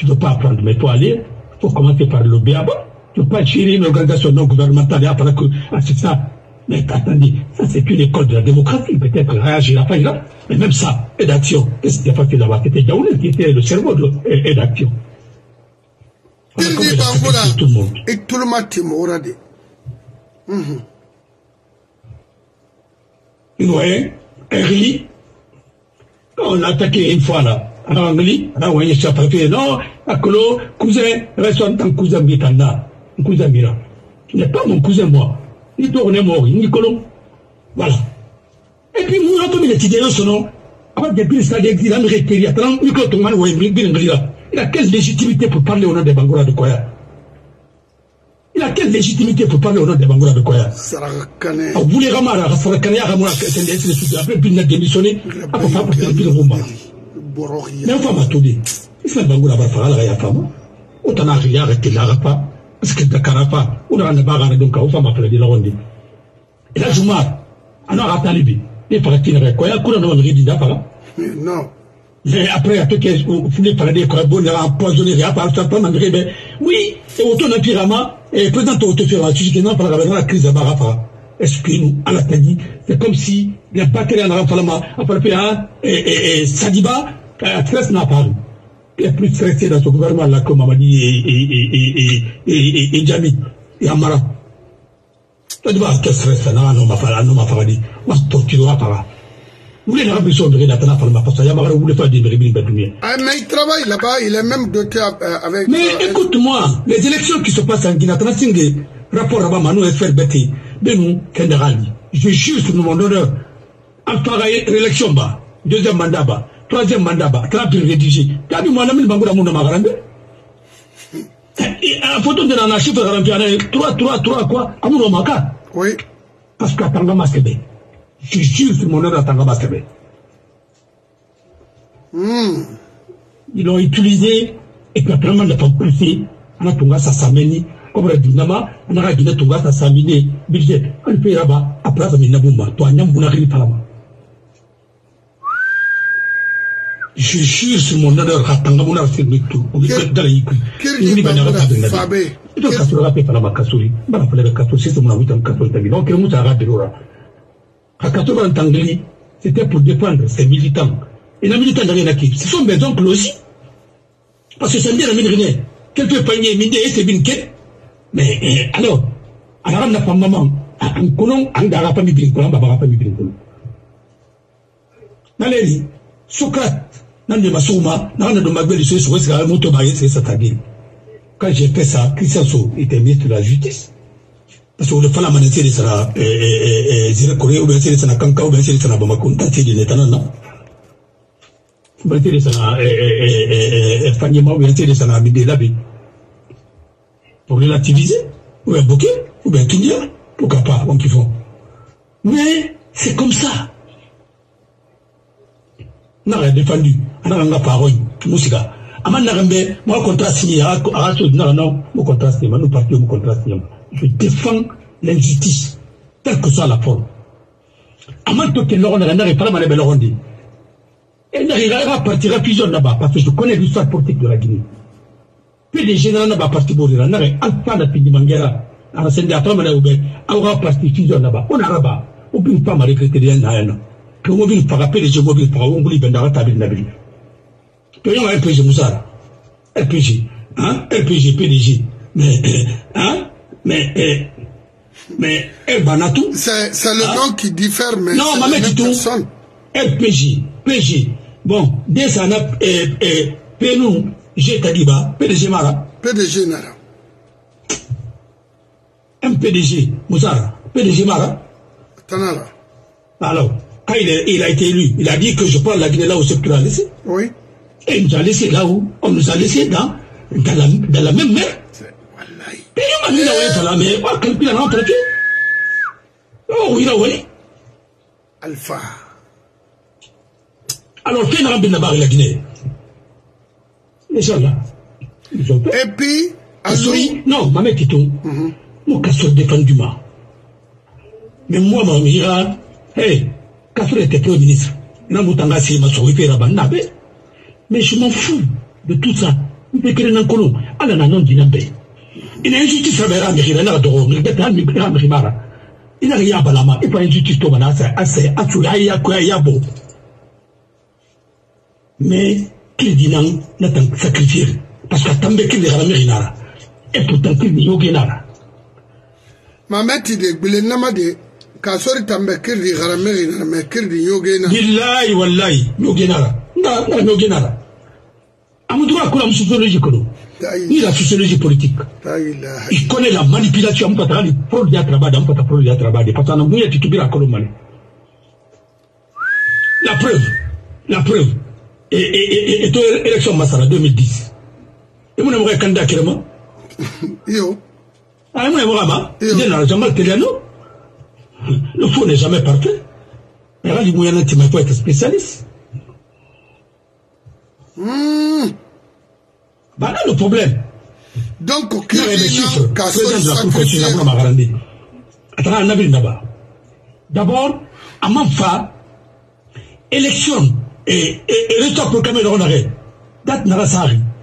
Tu ne peux pas apprendre, mais toi aller, il faut commencer par le BABA. Tu ne peux pas gérer une organisation non gouvernementale et après que, ah, c'est ça. Mais attendez, ça c'est une école de la démocratie, peut-être réagir à là, mais même ça, et d'action, qu'est-ce qu'il a fait? Là-bas C'était Yaoulé qui était le cerveau de et d'action. Tout le monde. Et tout le monde est mort. Oui. Erli, on l'a attaqué une fois là. Alors, Angli, on a envoyé sur papier. Non, Akolo, cousin, reste en tant cousin Bitanda. Cousin Mira. Tu n'es pas mon cousin, moi. Il tourne mort, Nicolo. Voilà. Et puis, vous, on a mis les idées de son nom. Avant de dire ça, il a mis les télé. Attends, Nico Toman, il a quelle légitimité pour parler au nom des Bangoura de Koya? Il a quelle légitimité pour parler au nom des Bangoura de Koya? Sarakane. Vous voulez Ramara, Sarakane, Ramara, c'est après, puis il a démissionné. Après, il a fait me fa bato de i fa bango la bafaga laga yafama o tana riya ga telaga fa parce da kara fa o daga na baga na don ka o fa mafala de lagon de ila juma ana ga tali bi ne faga tina ga ko ya kura no ngi di da faga non. Mais après a toke fune fala de ko bon na empoisonner ya pa sa pa na ngi be oui e o to na pirama e président o to fera tu que non fala ga na crise ba ga faga à la tani, c'est comme si, il n'y a pas qu'elle en a fallu, après, et Sadiba, Tres n'a pas Il est plus stressé dans ce gouvernement là que Mamadi et Djamid, et Amara. Sadiba, qu'est-ce que c'est, non, non, ma femme, non, ma femme, ma bébés Ah, mais il travaille là-bas, il est même doté avec. Mais euh, écoute-moi, les élections qui se passent en Guinée, rapport à Manu et faire bêter, Benou, Kenderali, je jure sur mon honneur, pareille élection bas, deuxième mandat troisième mandat bangoura mouna magarande? En photo de la chiffre garantie, 3, 3, 3, quoi, maka. Oui. Parce c'est bien. Je sur mon honneur à Tangama Sebe. Mm. Ils l'ont utilisé et puis après, on a poussé. On a comme la Dinama, on a Guinée Tunga Sassamini, budget. On peut là-bas, après, ça m'a Toi, Nyambuna Palama. je jure sur mon honneur katanga mona filmi tu o bi dala yiku ni ba na ka nabi ito kasoro ka pe fana ma kasori bana fana ka kasori c'est mon amutan kasori tabi donc mu ta ga de lora ka kasoro en tangli c'était pour défendre ses militants. Et les militants n'avaient qui? Ce sont mes oncles aussi. Parce que ça me dit la rien quelques paniers minde et c'est bin ket mais alors alors na pas maman. En konon en dara pas mi bin konon baba pas mi bin konon naleli Socrate nan de masuma nan de mabeli sur ce que moto ba yese satagi quand j'ai fait ça Christian So était ministre de la justice. Parce que le fala manete de sara eh eh eh zira kore ou bien c'est sana kanka ou bien c'est sana bamako tati de netana na manete de sana eh eh eh fanyema ou bien c'est sana bide labi pour relativiser ou bien bouquet ou bien kindia pourquoi pas on font mais c'est comme ça. Naga défendu anaga nga parole musika ama naga mbe mo contrat signé aga so naga non mo contrat signé nous parti mo contrat signé. Je défends l'injustice quelle que soit la forme. Ama to ke logo naga naga pala mane be logo ndi et naga ga partir prison là-bas parce que je connais l'histoire politique de la Guinée PDG na na ba parti borira naga alpha na pindi mangera ara sende ube parti recruter na yana PDG nabil to RPG musara RPG hein? RPG PDG mais hein? Mais eh, mais El Banatou. C'est c'est le Hein? nom qui diffère, mais non c'est ma la mère même tout. RPG PG bon dès ça na eh, eh, Penou G Tadiba PDG Mara PDG Nara. MPDG Musara PDG Mara Tanara. alors quand il, il a été élu il a dit que je prends la Guinée là où c'est que tu l'as laissé Oui. Et il nous a laissé là où on nous a laissé dans, dans, la, dans la même mer. Et il m'a dit là où il est là, mais oh, quel pire rentre tu Oh oui, là oui. Alpha. Alors, qui n'a pas bien la Guinée? Les. Et puis, Kasori, non, ma mère Tito, moi, Kasori défendu moi. Mais moi, ma hey, était premier ministre. Si ma là-bas. Mais je m'en fous de tout ça. Il peut créer un colon. Allah n'a non d'inambe. Il a injustice à un mérite, il a un il a rien à il à tout, a. Mais, non, n'a tant sacrifié. Parce que tant qu'il est à la mérinara. Et pourtant qu'il n'y a aucun Mameti de Gbilenama de Kasori Tambe Kirdi Garameri Name Kirdi Yogena. billahi wallahi amu droit kula sociologie kono. Ni la sociologie politique. Il connaît la manipulation amu pataka ni fraude ya trabade amu pata fraude ya trabade titubira kono mane. La preuve la preuve et et et et to élection masara 2010 et mon amour candidat kirema Yo. ah mon amour ama Et- il n'a jamais teliano le faux n'est jamais parfait mais là il moyen tu faut être spécialiste Hmm. Bah là, le problème. Donc, Non, mais les Kirdi chiffres, na président Kasori de la Cour sacrifié. constitutionnelle, Abdoulaye Magarandi. Attends, on a vu là-bas. D'abord, à Manfa, élection et, et, et résultat proclamé dans l'arrêt. Date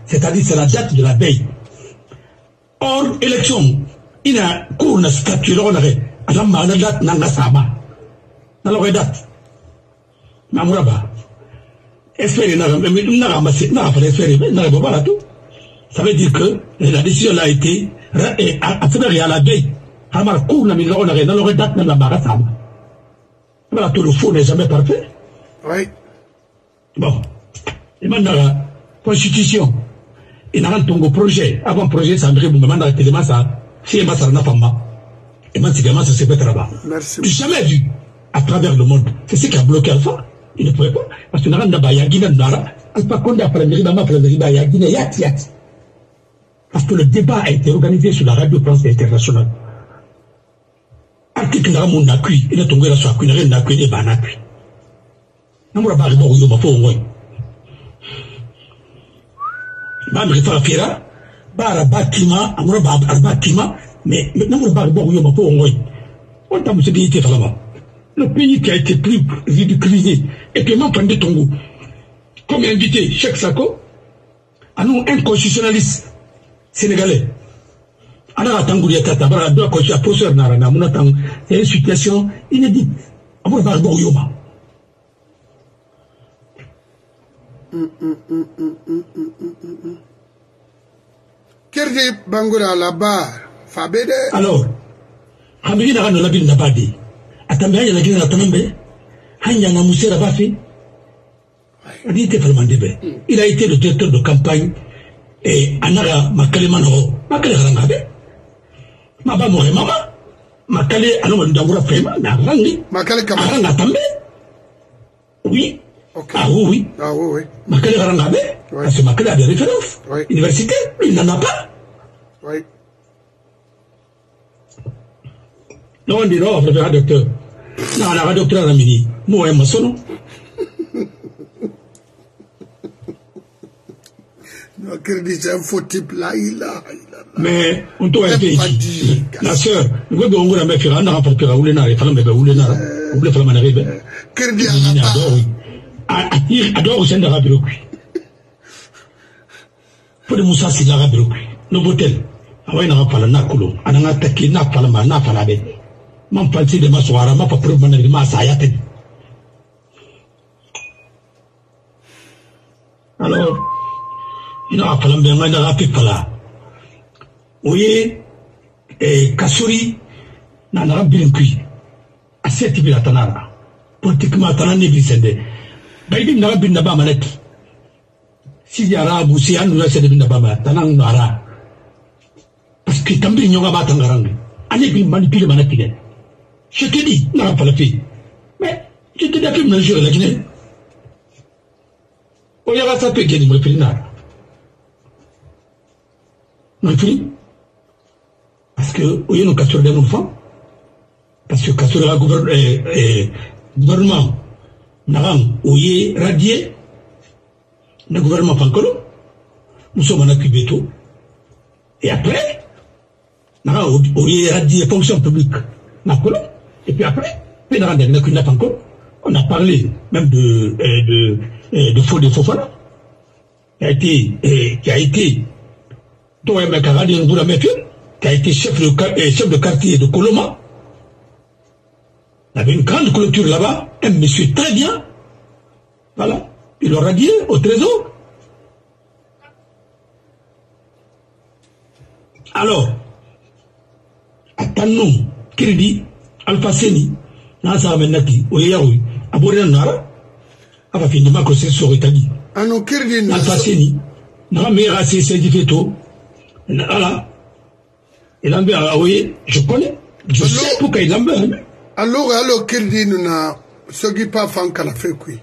c'est-à-dire c'est la date de la veille. Or, élection, il a cours na statut dans l'arrêt. Alors, ma date n'a sama. Dans l'arrêt date. Mamouraba. Espérer, n'a n'a ramassé, n'a pas là tout. Ça veut dire que la décision a été fait à la veille. Hamar cour na a dans le date na la barra sama. Voilà, tout le faux n'est jamais parfait. Oui. Bon. Et maintenant, la constitution. Et dans ton projet, avant projet, ça me dit, bon, maintenant, tellement ça, si ma ça n'a pas mal. Et maintenant, c'est ça se fait là-bas. Merci. J'ai jamais vu à travers le monde. C'est ce qui a bloqué Alpha. Il ne pouvait pas. Parce que Naranda Baya Guinée Nara, Alpha Condé après le Mérida, après le Mérida, Baya Guinée, Yat Yat. Parce que le débat a été organisé sur la radio France internationale. Article Nara mon appui, il est tombé là sur appui, il n'a appui, Ngoy. Bamri Fara Fira, Bara Batima, Amura Batima, mais. On. Le pays qui a été plus ridiculisé et même Pandé Tongo. comme invité Cheikh Sako, à nous un constitutionnaliste sénégalais. ana ka tanguri ta tabara do ko cha professeur nara na muna tang c'est une situation inédite Kirdi Bangura là-bas, Fabede. alors hamigi na kana labin na badi atambe hanya na gina na tambe hanya na musera bafi adi te falmande be il a été le directeur de campagne et anara makale mano. Makale haranga be ma ba mo mama. Makale alo ndangura fema na rangi. Makale Kama. haranga tambe. Oui Ah oui oui. Ah oui, oui. parce que makale a des références université il n'en a pas. Oui. non on dit non préfère docteur. Non on a docteur à la mini moi ma sono Non, Kirdi, c'est un faux type là, il a. a- mais on été pas dit. la sœur me mana rebe Kirdi ni à la a dɔw sɛn daga bere koyi o de musa sigi daga bere koyi novotel awa ina pala na kulo ana nga taki na pala ma na pala be man palsi de maswara ma pa problem na ma sa ya te alors ina pala be nga na api pala oye e eh, kasuri na na birin kui aseti bi atanara politiquement atana ne bi sende bai bi naga bin na ba si na na parce que tambi nyonga ba ne je te dis naga pala fi mais je te dis a fait mesure la Guinée. O sa pe fili parce que oye no kasoro de mon parce que kasoro la gouver- gouvernement nagan oye radié na gouvernement fankolo muso mana kubeto et après naga oye radié fonction publique nakolo et puis après pe naga ndenge na kuna fankolo on a parlé même de eh, de eh, de faux de Fofana qui a été eh, qui a été qui a été chef de, euh, chef de quartier de Coloma. Il y avait une grande clôture là-bas, un monsieur très bien. Voilà. Il aura dit au trésor. Alors, attendons, Kiridi, Alpha Seni, Nasa Menaki, Oyeyaoui, Abore Nara, Ava Findima Kosé sur Italie. Ano Kirdi. Alpha Seni, Nara Mera Sese Difeto, voilà. Et Lambert, ah oui, je connais. Je sais pourquoi il Lambert. hein. Alors, alors Kirdi na. Sogi pas fan fait quoi.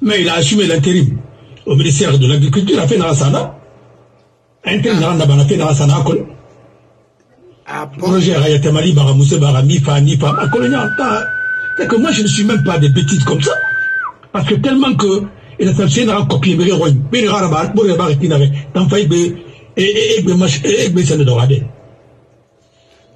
Mais il a assumé l'intérim au ministère de l'Agriculture, a fait Narasana. Intérim Naranda, a fait Narasana à Kolo. Ah bon. Roger Ayatamali, Baramousse, Barami, Fani, Fam, à Colonia. C'est que moi, je ne suis même pas des petites comme ça. Parce que tellement que, il a fait un copier, mais il a mais il a le bar, il dans la la a. Mais, mais, a dans. La dans la, y a la. Ah, il y a dans la. Mais, photo, il y a un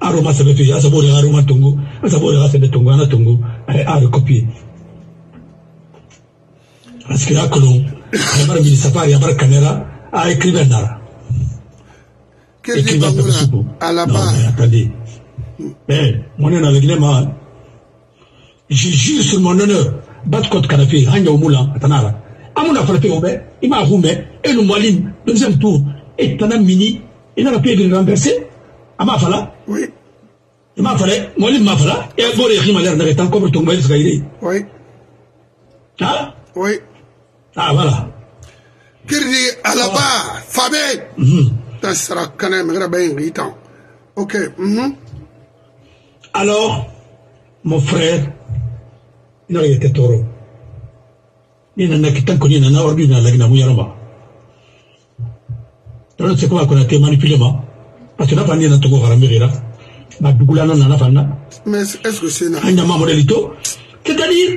Aroma sebe fi asa bori aroma tungu, asa bori asa de tungu ana tungu, safari, Bangura attendez. Mais, mon nom avec les mains, je jure sur mon honneur, bat kot kanafi, hanya umula, atanara. Amuna frappé au bé, il m'a roumé, et le deuxième tour, et tana mini, il n'a pas pu renverser, ama fala, Oui. ma fala mwalimu ma fala e bore khima ler ndaga tan kobro tongba elsa gaire oui. Ha oui. Ah voilà. Kirdi alaba fabe mhm. Tasra kana magra bayin gitan OK mhm. Alors mon frère il aurait été toro nina na kitan ko nina na ordu na lagna mu yaramba donc c'est quoi qu'on a été manipulé moi parce que na fa ni na to ko harambe gira na dugulana na na fa na mais est-ce que c'est na anya ma modelito c'est-à-dire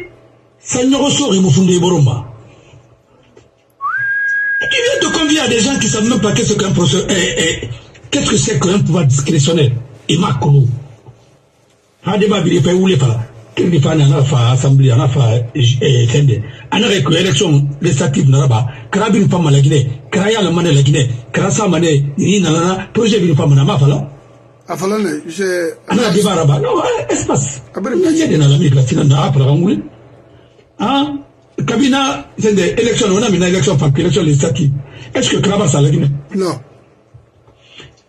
ça n'aura sori mu funde boromba tu viens de convier à des gens qui savent même pas qu'est-ce qu'un procès eh, eh, qu'est-ce que c'est qu'un pouvoir discrétionnaire. Et ma kono ha de ba bi fa wule fa assemblée fa eh tende ana ko élection législative na ba fa malagine Kraya le mane la Guinée, Krasa mane, ni nana, projet bin fama na ma fala. Afalane, je ah, ana di baraba, no eh, espace. Abere na je na la mi glatina na apra nguli. Ah, kabina sende election on a mina election par election les statuts. Est-ce que Kraba ça la Guinée? Non.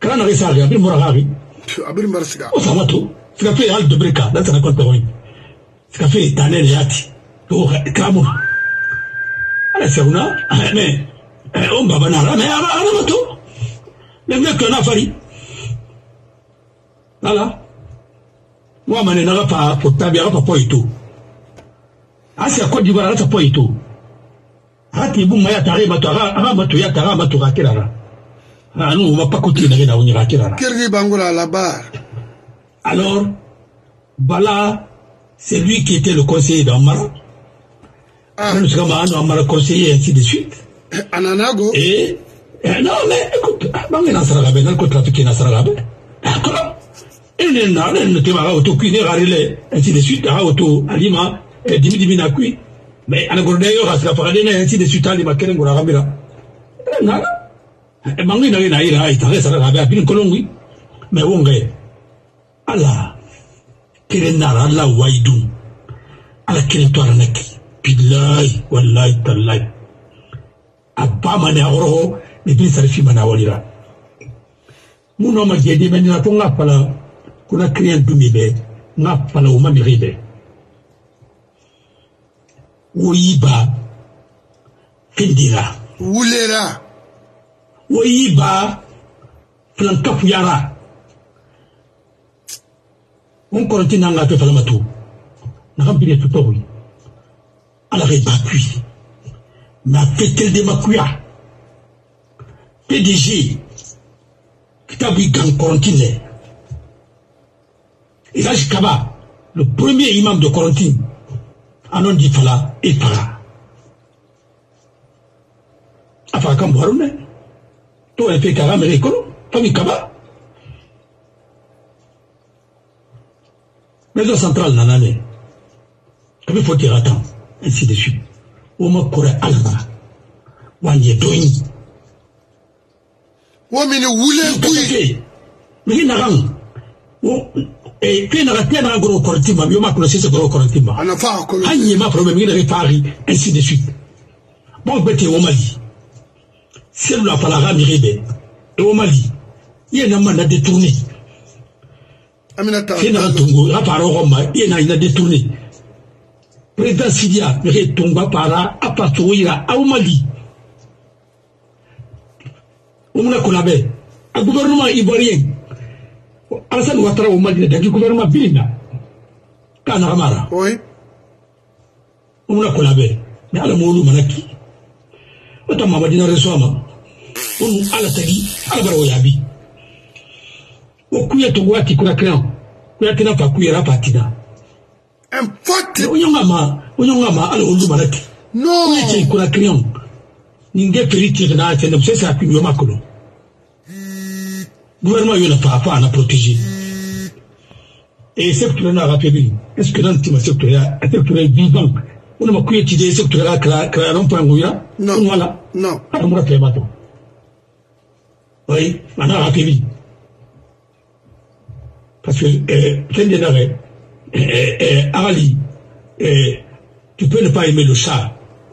Krana resa ya bin moragari. Abere marsiga. O sabato. Sika fe al de breka, dans sa compte oui. Sika fe tanel yati. Oh, Kramo. Ala ah, sauna, ah, mais na me aba ana mato le me ko na fari. Ala wa mane na pa potabi ala pa poito asia ko di bara ta poito hati bu maya tare mato aga mato ya tare mato ka kirara anu na kirara kirgi bangura à la barre. Alors, Bala, c'est lui qui était le conseiller d'Amara. ah. Nous sommes à Amara conseiller, ainsi de suite. ananago? Et, eh, non, mais écoute, bangi na saragabe, nan ko trafiquer na saragabe. Ah, comment? Il n'est pas, il ne te va auto cuire, rarile, ainsi de suite, à auto, alima, eh, dimi dimi na kui. Mais, ana gorde yo, rasika faradene, ainsi de suite, alima, keren gora gambira. Eh, nana. Eh, bangi na ina ira, ita, saragabe, abin kolongwi. Mais, wonge, ala kelen nara ala waidun ala kelen to ala naki billahi wallahi tallahi a ba mane a horoho ne sarfi mana walira ma jedi men na to ngapala kuna kriyan dumi be ngapala o ma mi ribe woyiba findira wulera. Woyiba filankapu yara on kɔrɔti n'an ka to to na ala kui mais a fait tel de ma kuya pdg kitabu i gan kɔrɔntin lɛ elage kaba le premier imam de kɔrɔntin anon di fala e fara a fara kan buhari nɛ to yɛrɛ fe kaga mɛrɛ i kɔnɔ fami kaba. Maison centrale nana ne a bɛ fɔ tera tan ainsi de suite wɔmakura allah wanyɛ dɔnyi wɔmene wulenkui migi nagan kai naga tiya naga goro kɔrɔti ma yoma kɔlɔsi se goro kɔrɔti ma an ɲɛ ma problème migi naga paari ainsi de suite. Bon bɛ te wɔmali selu la fala ka migi bɛ e wɔmali iye na manda détourné. Kai naga tongo a paarɔ kɔ ma iye na ina détourné. Presidenti ameretungwa para apatruira au Mali. Umna kulabe. A gouvernement ivoirien. Alassane Ouattara au Mali daki gouvernement bilina. Kana Amara. Oui. Umna kulabe. Mais ala moulu manaki. Wata mabadina reswama. Un ala tagi ala bi. yabi. Okuya to wati kuna kran. Kuya tina fa kuya rapatina. Tina un faute o ɲɔgɔn ma o ɲɔgɔn ma ala olu mana ki non. Kuye cɛ kura kiran nin kɛ feri tigɛ n'a cɛ ne se sa kun yoma kolo gouvernement yo na fa fa na protéger et secteur na rappelé bi est ce que dans tima secteur ya secteur vivant on ma kuye tide secteur la kra kra non point bato oui ana parce que euh ali euh tu peux ne pas aimer le chat.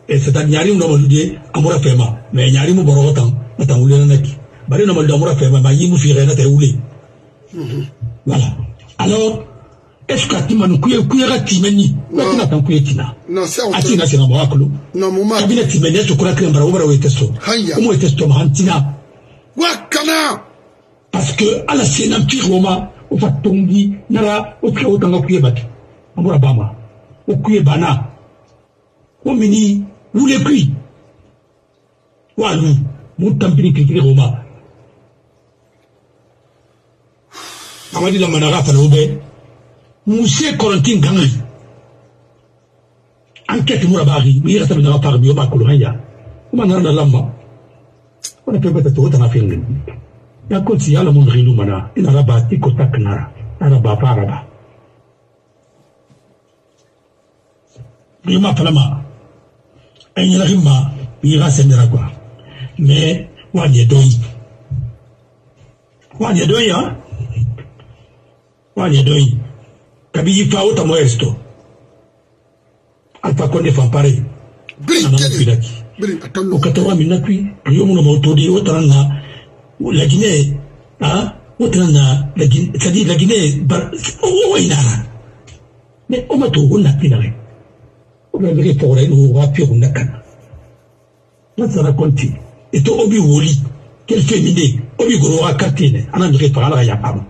Et c'est à nyari no malude amura fema. Mais nyari mu boro tan atan wule na neki bari no malude amura fema ma fi rena te wule voilà. Alors est ce que kuye ga timeni? Ko Non. tina tan kuye tina non c'est non to kura kire mbara ubara we testo Haya. mo testo ma hantina wa kana parce que sena mpire woma o ofatongi nala otika otanga kuye bato ambora bama okuye bana omini wulekui walu mutampini kirikiri roma. Amadi lamanaka fana obe. Muse kɔrɔnti gangi enquête mura baari mi yɛrɛ sɛbɛn daga fari mi o b'a kolo hanya o ma nana da lamma o na fɛn bɛɛ tɛ to o tanga fɛn ya koti ya alamu ndrinu mana e ina raba e tiko taknara araba pa araba ma e palama ay ñara ximma ñi ra sendera quoi mais wañe doy wañe doy ha? Wañe doy kabi yi fa wota mo alfa konde fa pare brinke brinke o katoro mi nakwi yo mo mo to di wota na. La Guinée ah tara na la Guinée c'est-à-dire la Guinée bar o wa inara mais o ma to o na pinare o be be fora no wa pi o na kana na sara konti eto obi woli quel féminin? Obi goro wa kartine ana mi fa ala ya pam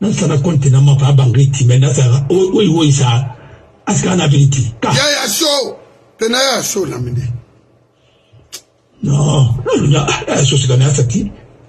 na sara konti na ma fa bangi ti me na sara o o sa aska na binti ka ya ya show! Tena ya show na minde no ya ya so sika na sati e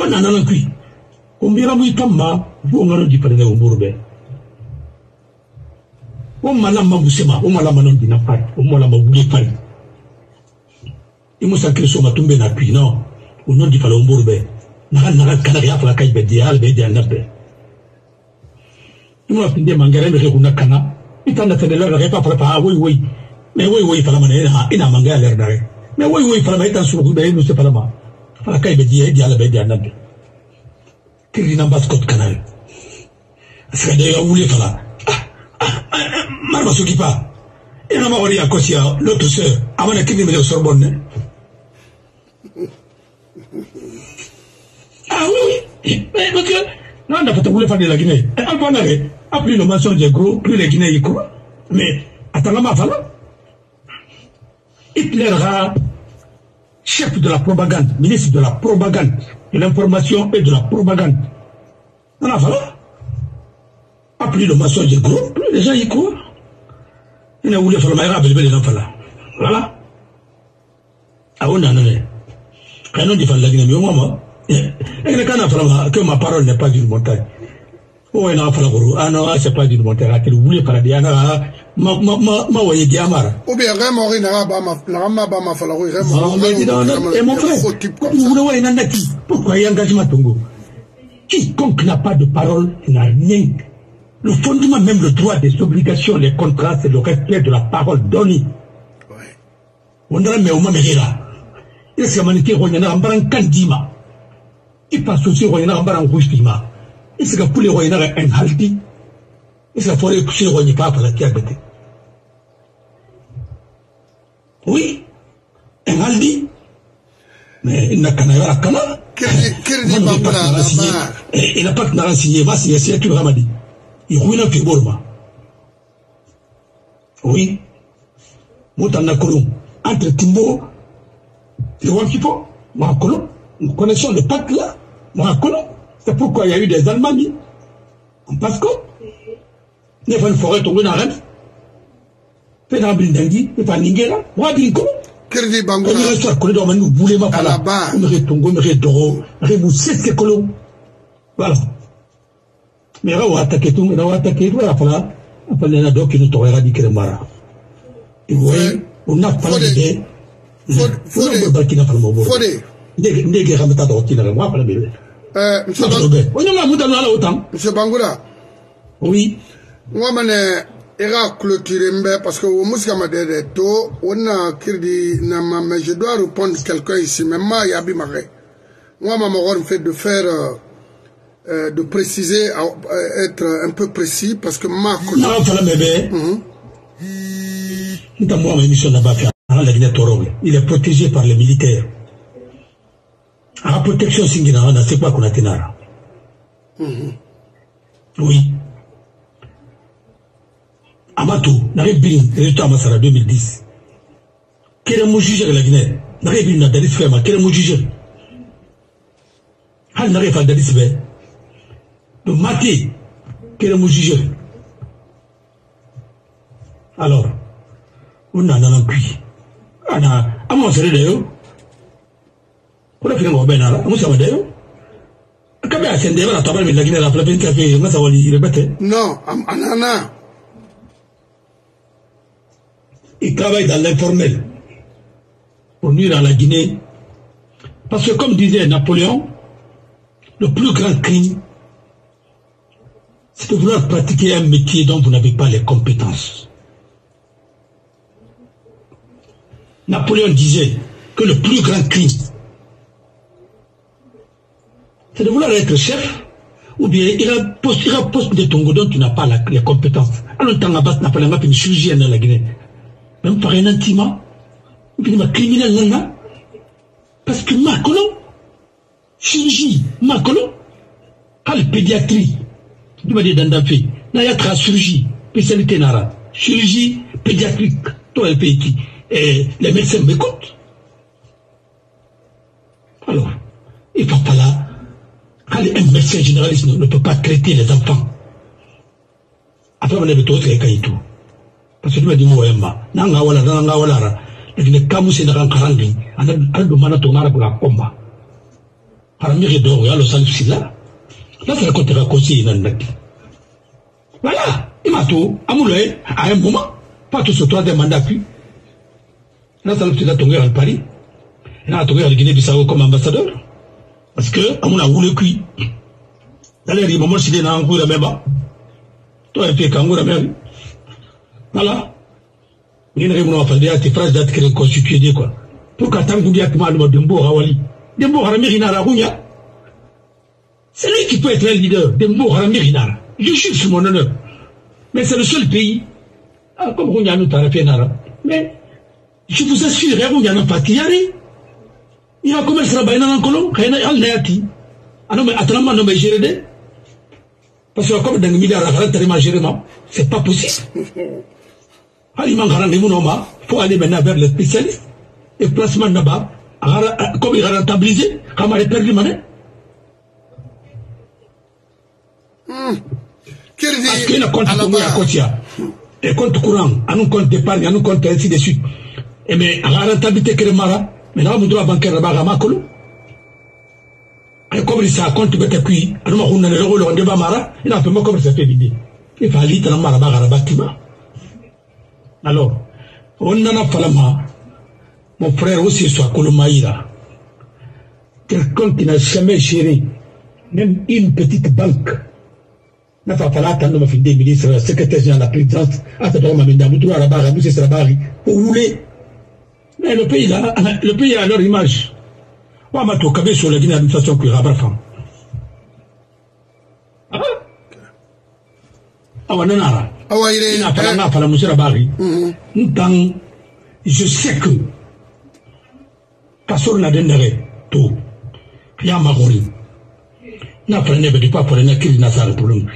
o nanana kui? Umbiramu ikamma bongano dipanene umurube umalama gusema umalama nondina pari umalama wule pari. Imusa kristo matumbe na kui no unondi fala umurube naga naga kana ya fala kai bedi al bedi al nabe imu apinde mangere me kuna kana. Itanda tedelo ga pa fala pa woi woi. Me woi woi fala mana ina ina mangere lerdare me woi woi fala ma itan suru be inu se fala ma. Pala kai be die di ala be di anabe kiri na de sorbonne ah oui que non de la Guinée. Alba na re plus le mensonge est gros, plus les Guinéens y croient. Mais attends, ma fala. Hitler a chef de la propagande, ministre de la propagande, de l'information et de la propagande. Non, la fala. Plus le mensonge est gros, plus les gens y croient. Il a voulu faire le meilleur bébé de l'enfant Voilà. Ah, on a nommé. Quand on dit faire la Guinée, mais et quand on a que ma parole n'est pas d'une montagne. o ina fala guru ana c'est pas d'une montagne akil wuli para dia na ma ma ma ma ou bien vraiment ri na ba ma na ma ba ma fala guru vraiment mais dis non et mon frère vous pourquoi il y a engagement tongo? Quiconque n'a pas de parole n'a rien. Le fondement même le droit des obligations les contrats c'est le respect de la parole donnée. On dira mais on m'a mérira il s'est manité ronyana ambaran kandima. Il passe aussi ronyana ambaran rouge isika kule ko inaga en haldi isika fore kushi ko ni papa la kiagate oui. En haldi mais inna kana yara kana kirdi bambara ba il n'a pas que n'a signé va signer c'est tout ramadi il ruina fi borma oui. Mutana kolon entre timbo et wankipo kolon nous connaissons le pacte là. Ma kolon c'est pourquoi il y a eu des Allemands en Pasco. Il y a une forêt tombée dans la reine. Fait dans Blindangi, il y a Ningela, moi, Binko. Kirdi Bangura. Il reste à côté de nous boulez ma pala. Alaba. On me tongo, me doro, me. Voilà. Mais là, on a attaqué tout, on a attaqué tout, la pala. Après, il y a d'autres qui nous t'auraient radiqué le mara. Voyez, on a pas l'idée. Fode. Fode. Ndege. Euh, monsieur. Oui. Clôturer mbé parce que de to, a na ma mais je dois répondre quelqu'un ici, mais ma fait de faire euh, euh, de préciser, euh, être un peu précis parce que ma. Mhm. Ma émission. Il est protégé par les militaires. La protection singina, c'est quoi qu'on a tenara Oui. Amato, n'avait bien résultat à Massara 2010. Quel est mon juge de la Guinée N'avait bien Nadadis Fema, quel est mon juge Hal n'avait pas Nadadis Fema. Donc, Maté, quel est mon juge Alors, on a un cuit. On a un monstre d'ailleurs. On a fait un bon ben, on s'en va d'ailleurs. Quand bien, c'est un débat à la table, mais la Guinée, la plaine, qui a fait un monstre, il répétait. Non, en un an. Il travaille dans l'informel pour nuire à la Guinée parce que comme disait Napoléon le plus grand crime c'est de vouloir pratiquer un métier dont vous n'avez pas les compétences Napoléon disait que le plus grand crime, c'est de vouloir être chef, ou bien il a poste, il poste de ton dont tu n'as pas les compétences. Alors, Napoléon, la Guinée. Même par un intiment, ou bien un criminel là, parce que ma colon, chirurgie, ma colon, à la pédiatrie, dit dans la fait, n'a y a chirurgie, spécialité nara, chirurgie pédiatrique, pays qui, et les médecins m'écoutent. Alors, il faut pas là. Quand un médecin généraliste ne, peut pas traiter les enfants, après on est de tout tout. parce que ɗum adimo wayamma nanga wala nanga walara lakine kamu sena kan karandi ala ɗo mana togna ara baga komma hara mixe doxo yalo san sila na fere cote ka conseiller nan naki voilà. Ima to amuloye a un moment pas to sotoa de mandat puis na sala tena tongo yagal paris. Ena tongo yagal guinée bissao comme ambassadeur. Parce que amuna wule kui daleri momon sine na ngura mema to epe ka ngura mema voilà. Fa dia ti phrase dat kire constitué de quoi. Pour dembo harami rinara hunya c'est lui qui peut être un leader. Je suis sur mon honneur. Mais c'est le seul pays. Ah, comme hunya nous tarafé nara mais je vous assure yana patiyari ina kuma sira bayina nan kolon kayna al nayati ano me atlama no me gérer de parce que comme dans à gérer ma c'est pas possible hali man garan ngimu no ma faut aller maintenant vers les spécialistes et placement naba comme il rentabiliser comme il perdu mané parce qu'il a compte pour à côté et compte courant. Anu compte d'épargne anu compte ainsi de suite. Et mais a rentabilité kere mara. Mais na mudura bancaire ba ga makolo ay comme ça compte bete kui anu ma hunna le lo ndeba mara. Ina pe mo comme ça il fallait tan mara ba ga batima alors on nana falama mon frère aussi soit Kolomaïra quelqu'un qui n'a jamais géré même une petite banque n'a pas fallu attendre ma fin des ministres secrétaire général de la présidence à cette homme à Moutoua à la barre à Moussé Sarabari pour rouler mais le pays, là, le pays a leur image. Wa ma to kabe sur la Guinée administration qui rabar fam. Ah. Awa nanara. ntan je sais que kasoro na den dɛgɛ to y'a makori n'a falen ne bɛ depuis a falen ne kiri na sa le problème.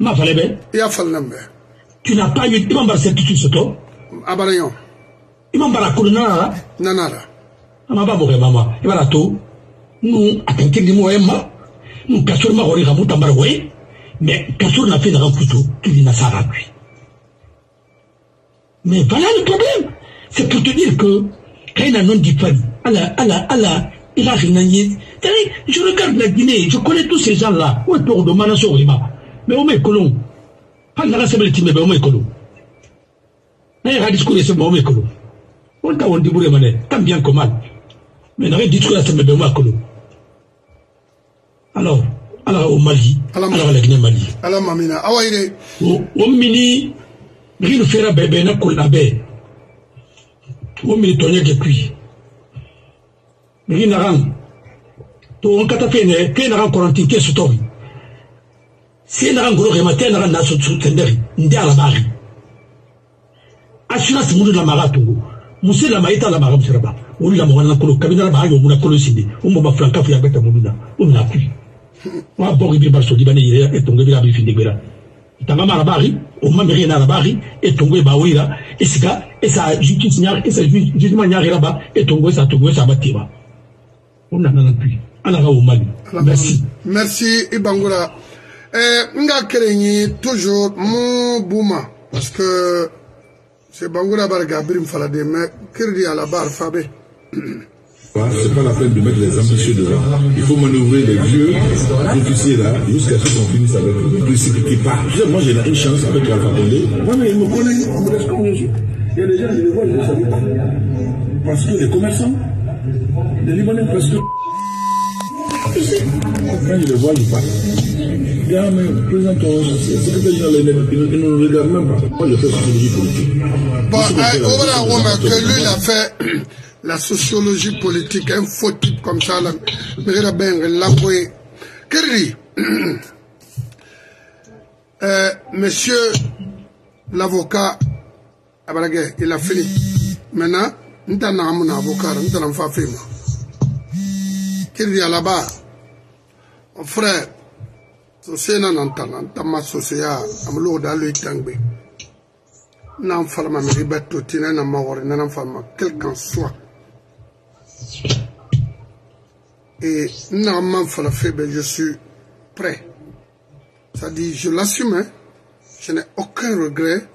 M'a falen bɛ i y'a falen na bɛ tu n'as pas eu i ma bara se tutu sɔtɔ abarayɔn i ma bara kolo nana la nana la a ma ba mɔkɛ ma ma i b'a to nu a tɛ kiri ni mɔgɔ ye ma nu kasoro makori ka mu tanbara o ye mais kasoro na fe na kan puto kiri na sara lui mais voilà le problème. C'est pour te dire que quand il a non dit il a rien je regarde la Guinée je connais tous ces gens là où est pour de manaso rima mais au mai colon hal na sabel timbe be au na ya discours c'est au mai colon on on dit mané tant bien que mal. Mais dit me donne colon alors alors au Mali ala ka laginɛ mandi ala mamina awa yire o mini miginu fera bɛɛbɛɛ na kola bɛɛ o mini tɔɲɛ kɛ kui. Migi nagan to n kata fe nɛ ke nagan kɔrɔnti ke sutɔri se nagan golo kɛma tɛ nagan na sutɛndɛri n tɛ alabaari assurance munu lamaga tungo muse lama i t'a lamaga musɛrɛba olu lamɔgɔ na kolo kabini lamaga yɔmuna kolo sinde o mɔba filanka fɛ a bɛ tɛ munu na. O mina kui. wa bogi e bi barso dibane yire etongo bi rabi finde gbera itanga mara bari o ma mere na bari etongo ba e wira esika esa justice nya esa judgment nya gira ba etongo esa tongo esa batiba on nana na puis ala ga o mali. Merci. Merci ibangura eh nga kerenyi toujours mu buma parce que c'est bangura barga birim falade mais kirdi ala bar fabe. C'est pas la peine de mettre les ambitieux devant. Il faut manœuvrer les vieux officiers là jusqu'à ce qu'on finisse avec le principe qui part. Moi j'ai une chance avec Alpha Condé. Moi mais il me connaît, il me laisse comme je suis. Il y a des gens, je les vois, je ne savais pas. Parce que les commerçants, les Libanais, parce que. Quand je les vois, je parle. Gars, mais présente-toi, c'est que les gens ils ne nous regardent même pas. Moi je fais sociologie politique. Bon, eh, on va voir que lui il a fait la sociologie politique un faux type comme ça là. Mexera benge lakoye kerri euh, monsieur l'avocat ah, abalake il a fini. Maintenant nta naga mu na avocat ra ntana nfa fe ma kerri alaba mon frère sose na nan tana ntama soseya amalogo da aloyi tangbe nan falama mexi ba totine na mawari nanan falama quel qu'en soit. Et Naman Falafebe, je suis prêt. C'est-à-dire, je l'assume, hein? je n'ai aucun regret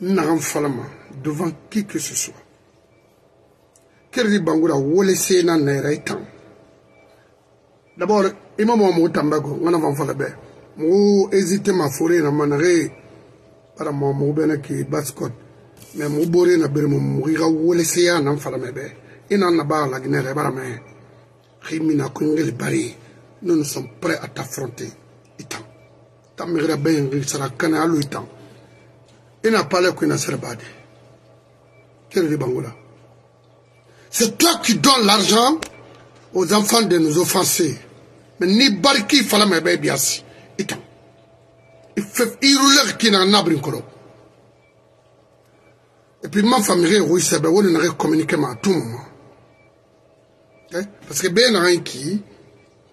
Naman Falama devant qui que ce soit. Kerdi Bangoura, Wolesena Neraitan. D'abord, Imam Mamou Tambago, Naman Falabé, Mou hésité ma forêt, Namanare, par Mamou Benaki, Bascot, mais Mou Boré, Nabir Mou, Mouira, Woleseya, Naman Falamebe. Se ya na fala me be ina na ba la gnere bara me khimina ko ngel bari nous nous sommes prêts à t'affronter itam tamira ben sara kana alu itam ina pale ko ina serbade quel di bangula c'est toi qui donnes l'argent aux enfants de nous offenser mais ni bariki fala me be biasi itam ifef irule kina nabrin kolo et puis ma famille oui c'est ben on ne communiquer ma tout moment parceke bee naxa n ki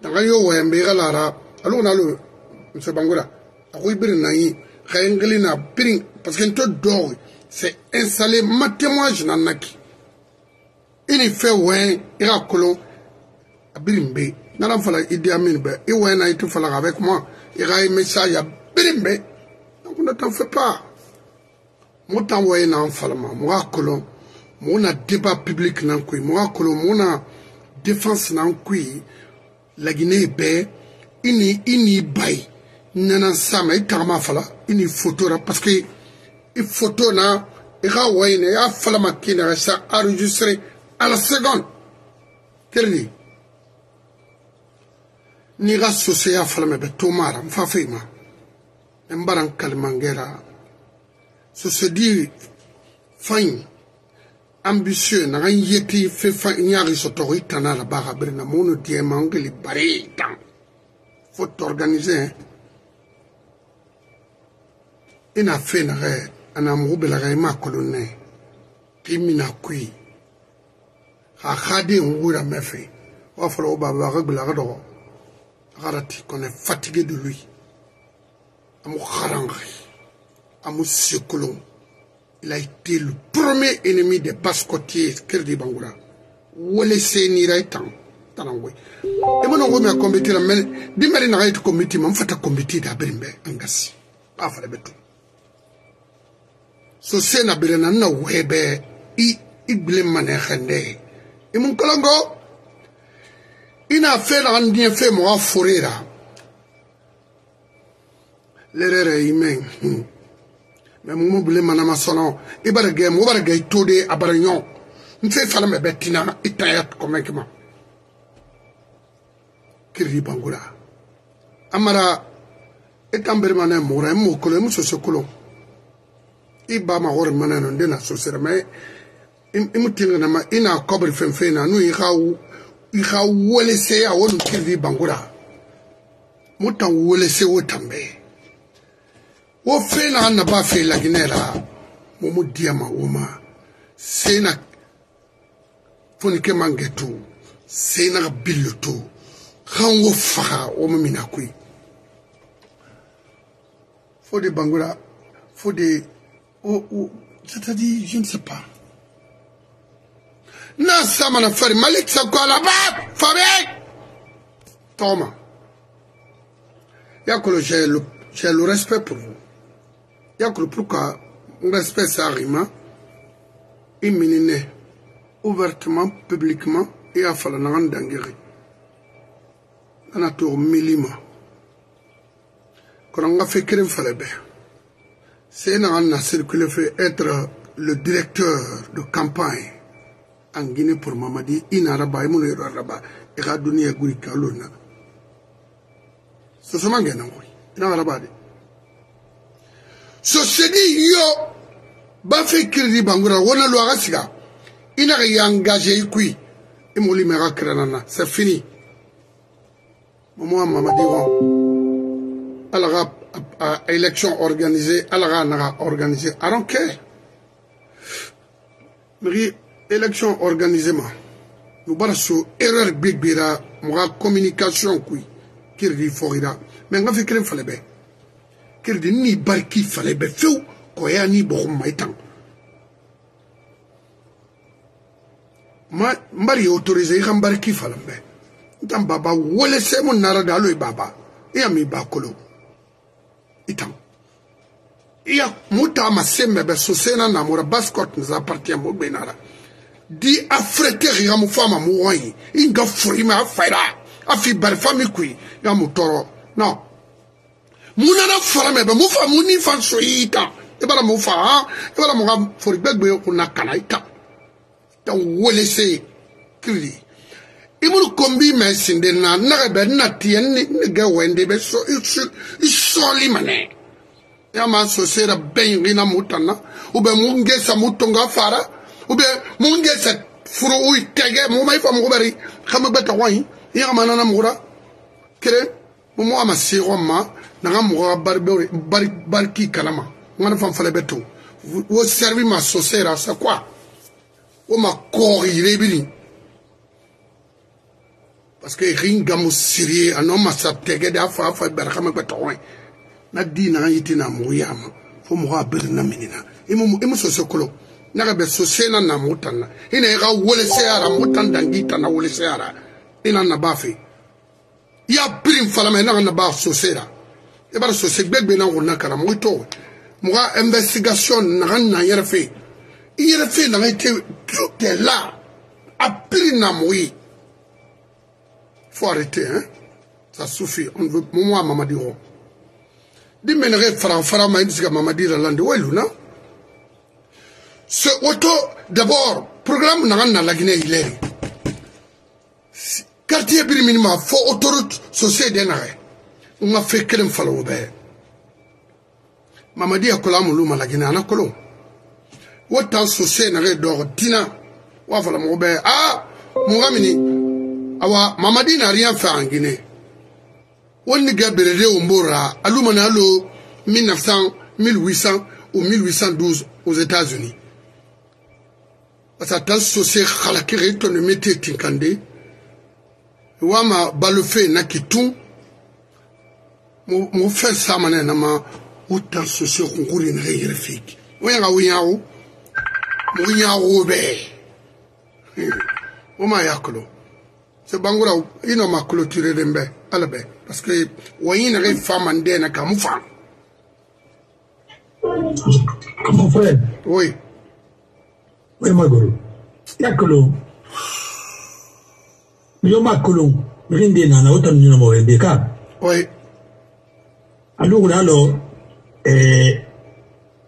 naxa yo wayambe i xa laara alo na lo monsieur bangola axu i biri nayi xa en xili na pirin parceke nto dooxi c'est installé ma témoignage na naki i ni fe wɛn i ka kolon a biri n be n'ala fala idi amin bɛ i wɛn na i ti fala avec moi i ka message a biri n be donc ne t'en fais pas. Mo t'an wɛn n'an falama mo ka kolon mo na débat public nan koyi mo ka kolon mo na défense na n ko ye laginɛ bɛɛ i ni i n'i ba ye nana sa ma i tagama fala i n'i foto ra parce que i foto na i ka wayi na i y'a fala ma k'i na ka sa enregistré à la seconde. Kiri de n'i ka soso y'a fala ma bɛ to ma ra n fa foyi ma. N bara n kalimangɛ ra soso di fan ambitieux naga yeti fefa ñaari sotoxo i tana la baxa berena mono diema ngeli pare tan fo t'organiser i na fe naxe a na mugu belaxa i ma kolon ne ti mina kui xa xaden wura me fe wa fola wo babaxa gbelaxa doxo axarati kone fatigué de lui. Amu xaranxi amu sikolon Il a été le premier ennemi des Basse-Côtiers, Kerdi Bangoura. Wole Senira etan. Tanangwe. Et mon ongo m'a combattu la men. Dimari n'a été combattu, mais m'fata combattu d'Aberimbe, Angasi. Pas fallait betou. So sena birena na webe. I, i blem mane khende. Et mon kolongo, ina fɛn na diɲɛ fɛn mɔgɔ fore la lere yɛrɛ y'i mɛn mɛ mun bile manama sɔnɔ i b'a gɛ mɔgɔ b'a gɛ i to de a bara ɲɔ n fɛn fana mɛ bɛ tina i ta ya kɔmɛ kama kiri bangura amara i kan bere mana mɔgɔ i mɔ kolo i muso se kolo i ba ma wɔri mana no n de na so sera mɛ i mu tinga na ma i na kɔbiri fɛn fɛn na n'u i ka i ka welese a wo nu kiridi bangura mo tan welese wo tan bɛɛ wo fɛn na na ba fɛ laginɛ la momo diama woma sena foni ke mange to sena ga billo to kan wo faga o mo mina koy faut des bangura faut des oh, oh, c'est-à-dire je ne sais pas na samana fari malik sakola ba fabe toma. Yakolo j'ai le j'ai le respect pour vous yakolo pour que nga espèce arima i minine ouvertement publiquement i y'a fala naga n dangeri ana togo mili ma kono nga fe keren fale bɛ se naga na circule fe être le directeur de campagne. En guinée pour mamadi i na araba i munu yero araba i ka duniya guri kalona sosoma ngɛnangoyi i na araba de so sedi yo ba fe kirdi bangura wona lo aga siga. Ina ga engagé ikui. Imoli me ga kranana c'est fini. Momo Mamadi wa ala ga élection organisée. Ala ga na organisée. I don't care. Mais élection organisée ma. Nous bara so erreur bigbira moga communication kui. Kirdi fogira mais nga fi kirin fale be kirdi ni barki fale be few ko ya ni bo maitan ma mbari autorisé kan barki fale be ntan baba wole se mun nara da alo baba. Iya mi ba kolo. Itan iya muta ma sembe be so sena na mura bascot nous appartient mo benara di afrete ya mu fama mu wani inga furi ma faira afi bar fami kui. Ya mu toro. No mun nana fara mɛ bɛ mun fa mun ni fa soyi i e kan i b'a dɔn mun fa han i e b'a dɔn mun ka foribɛ gbɛɛ kun na kana i kan ta wele se kiri i mun ko n b'i mɛ sinde na nɛgɛ bɛ na tiɲɛ ni nɛgɛ wɛnde bɛ sɔ i sɔ i sɔli mɛnɛ y'a ma so sera bɛn yi na mun tanna u bɛ mun gɛsɛ mun tun ka fara. U bɛ mun gɛsɛ furu u tɛgɛ mɔgɔ ma i fa mɔgɔ bɛ ri kama gbɛ ta wa in i y'a ma nana mɔgɔ la kelen mɔgɔ ma se o ma. na n ka mɔgɔ ka bariki kalama. N ka ne fan fɛnɛ bɛ to wo sɛribi ma sosɛra c'est quoi? Wo ma kɔɔgi yirebili parce que rin gamu sirie a nɔ masa tɛgɛ de a fa a fa barakama gbɛ tɔgɔ ye na di na an yi ti na mɔgɔ y'a ma fo mɔgɔ a biri na. Minina i mu sose kolo na ka bɛ sose na na mɔgɔ tan na. I na i ka woleseyara mɔgɔ tan dangi tan na woleseyara i na na b'a fɛ i y'a biri n fala ma i na ka na b'a sose la. Sera e bar so se gbegbe na mo to mo ga investigation na ga na yere fe yere fe na été tout est là. A pris na moi faut arrêter hein. Ça suffit. On veut moi mamadi ro di menere fara fara ma indisga mamadi la lande weluna ce auto d'abord programme na na la Guinée il est. Quartier bir minima fo autoroute société na n ka fɛn kelen falen o bɛɛ mamadi yakola amulu malagina ana kolo. Wo tan sose nage dɔgɔ dina wa fala mɔgɔ bɛɛ a muga mini awa mamadi na rien fɛ an gine wo ni gɛ berede o mbora alu mana alo 1900 1800 ou 1812 aux États-Unis parce que tan sose xalakiri tɔnɔ mete tinkande. Wama balofe na kitun mo fɛn saamana yɛnɛma o tan sose kunkuru ye nɛgɛ yɛrɛ feki o yɛn ka o. Ɲaago mo ɲaago bɛɛ o ma y'a kolo se bangura i nɔ ma clôturer den bɛ ala bɛ. Parce que wa i nɛgɛ fa man dɛn na ka mu fa? Mon frère oui. Oui magoro ya kolo. Yo ma kolo. Rin de nana o tan ɲɛnama o ye de ka? Oui. alukuna alo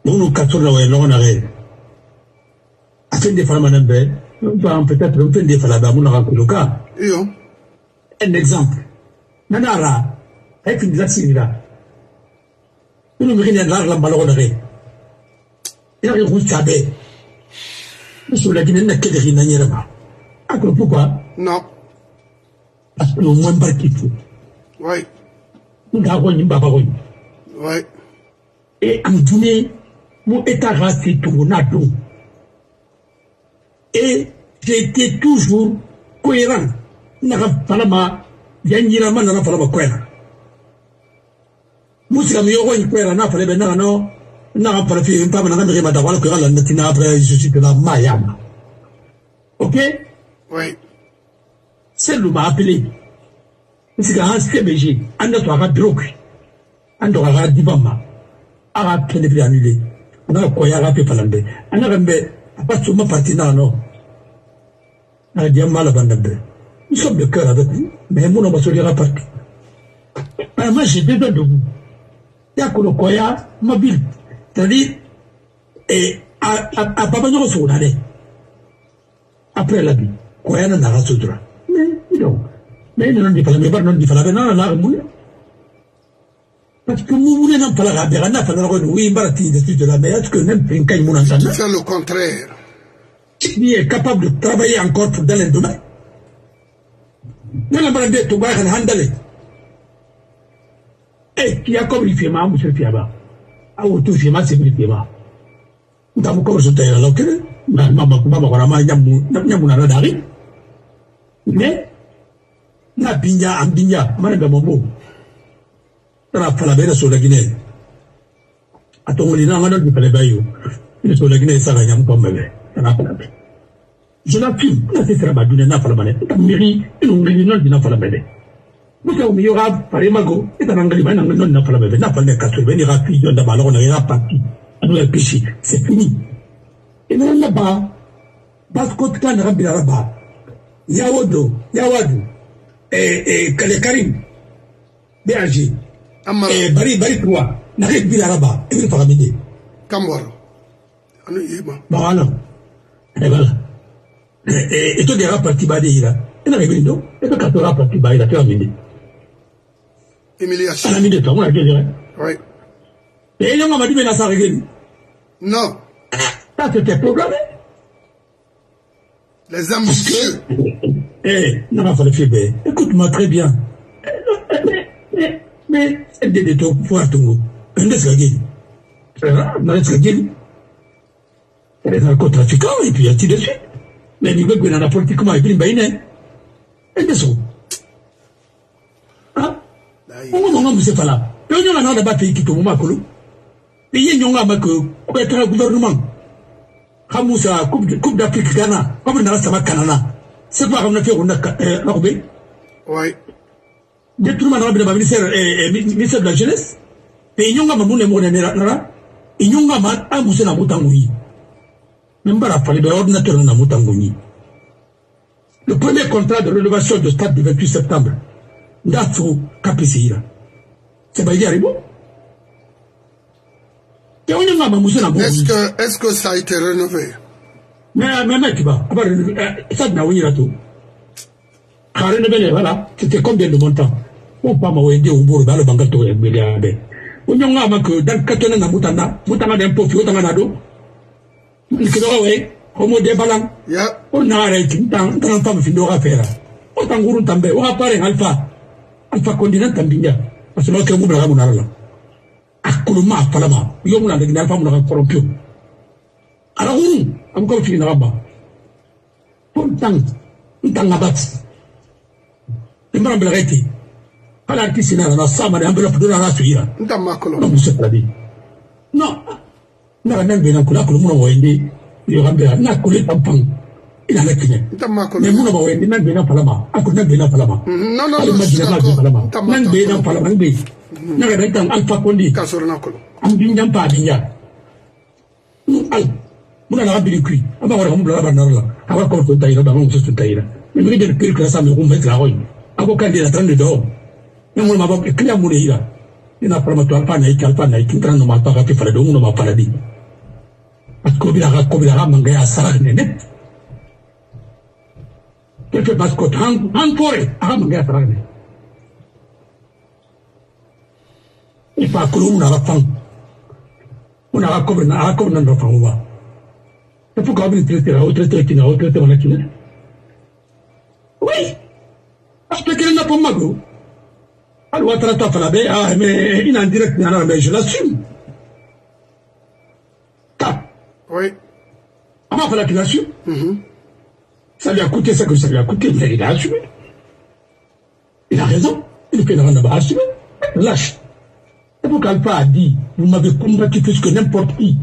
munu katura wa ɲɔgɔn na eh, kɛ a fɛn de fana ma nan bɛɛ ban peut-être n fɛn de fala bɛ a mun na ka kulu ka un exemple. Nana ara a ye kindila sigira munu miki ɲɛ lara la balɔgɔ na kɛ e i n'a kɛ kun ca bɛɛ n sola jinɛ na kɛlɛ k'i na n yɛrɛ ma a ko pourquoi non. Parce que au moins pas qu'il faut. Ouais Et dune mon état tout. Et j'étais toujours cohérent. N'a pas ma, yanyira man n'a pas ma cohérent. Yogo ni cohérent n'a pas na no n'a pas fait pas na ngandre ma dawal ko la natina après je suis de la mayama. OK? Oui. C'est le m'a appelé. puisque an cbg an na to a ka biro kwi an dɔgɔ a ka diba ma a ka kɛnɛ bi anule. An ka kɔya a ka pe falan bɛ an na ka bɛ a ka soma parti na nɔ a ka diya maa laban na bɛ nous sommes de cœur avec vous mais mun na ma soli a ka parti mais ah, moi j'ai besoin de vous. Y'a kɔnɔ kɔya mobile c'est à dire eh, a, a, a baba ɲɔgɔn sogo na dɛ après la bi kɔya na na a ka so dɔrɔn Mais non di me bar non di pala na na mu. Parce que nous voulons n'en parler à Berana, faire le oui, barati de suite de la mer, est-ce que même mon entendant. Faire le contraire. Qui est capable de travailler encore pour dans le domaine. Nana bara de to ba kan handale. Eh, qui a comme il fait ma monsieur Fiaba. A wo to fait ma c'est ma. Ndamu ko so tayra lo kene. Ma ma ma ma ma ma nyamu nyamu na dari. Mais na binya ambinya mara ga mambo tara fala bere so lagine atongoli na ngana dipale bayo ni so lagine sa ga nyam kombe tara fala be jona pim na se tara badune na fala bane ta miri ino ngi no dina fala bene. Musa mi yoga pare mago eta nangali bana ngi no na fala bene. Na fala ne katwe bene ga pi yonda balo na ga papi ano ya pishi c'est fini. Et là là bas bas kotka na ga bila là bas yawodo yawadu Eh, eh, kale karim bag eh, bari bari tuwa nake bira araba ibiri fagamide kamboro ano yema bagana ebala eto dera parti bade ira ena ke bindo eto katora parti bade ira tewa minde humiliation ana ah, minde tuwa muna kejera oui. Et yonga madibe na sa regeli non. Ça c'était programmé les ambitieux eh na ma fa le fibe écoute-moi très bien mais mais mais c'est de de to pour tungu ende sa geli na sa geli les narcotrafiquants et puis ainsi de suite mais na la politique ma ibili mbaine ende so ah Mungu mungu msefala. Pe nyonga na ba pe kito mama kolo. Pe ye nyonga ma ko ko etra gouvernement. Khamusa coupe d'Afrique Ghana. Comme na sama Canada. C'est pas comme na fait on a robé. Oui. Ministère ministère de la jeunesse. Pe mune mone na. Le premier contrat de rénovation de stade du 28 septembre. Ndafu. C'est pas Est-ce que, est-ce que ça a été rénové? mɛ mɛ mɛ kiba a b'a dɔn ɛ sa bɛna o yɛrɛ to k'a yɛrɛ bɛ yɛlɛma la c'était combien de mon temps o ba ma o ye den o b'o de b'a lɔ bange tɔgɔ ye gbeliya bɛɛ o ɲɔgɔn kan ma kɛ o da ka to ne na mutanda mutanda de pofi o tanga na don nkidɔgɔ wɛ homo de balan o na yɛrɛ ti n tan n tan fan fin dɔ ka fɛ la o tan kurun tan bɛɛ o ka pare alpha. Alpha continent tan bi ja parce que n'o kɛ n kun bila ka mun na la a koloma a falama. Yɔrɔ mun na a nɛgɛ n'a fa mun na ka kɔrɔ pewu a la kurun. encore kilinaka bango mpo ntanga ntanga bati embana mbelaka ete ala artiste nana nasamana enveloppe dona nasuyira ntamakolonamusakalabi non naka nangena nkolo akolo muna wayende yokambela nakolo etampanga inala kinya mais muna bawayende nangbena palama akolo nangbena palama alimajinaaapalama nangbena palama ngbe nakadaitan alpha kondi ambinja mpa abinja al mun nana biri kui. An b'a wara mun bila ban nɔrɔ la a ka kɔrɔ tun ta yira ban muso tun ta yira mɛ mɛ de kiri kila sa mɛ kun fɛ kila ko in a ko kan de la tan de dɔw ne mun ma bɔ kiliya mun de yira ne na fɔlɔ ma to alpa na i alpa na i tun taara nɔma ba ka kɛ fala don mun ma fala di. A ko bi a ka ko bi a ka mankan y'a sara ne ne pepe parce que an an tɔɔre a ka mankan y'a sara ne i fa kolo mun na a ka fan mun na a ka ko bi na a ka ko bi na nɔ fan o ma. Faut qu'on ait traité la haute traité qui n'a haute traité la Chine. Oui. Parce que qu'elle n'a pas mago. Alors, on a traité la baie, ah, mais il est en direct, mais je l'assume. fallu qu'il assume. Ça lui a coûté ça que ça lui a coûté, mais il a assumé. Il a raison. Il fait n'a pas assumé. Lâche. Et pour qu'Alpha a dit, vous m'avez combattu plus que n'importe qui?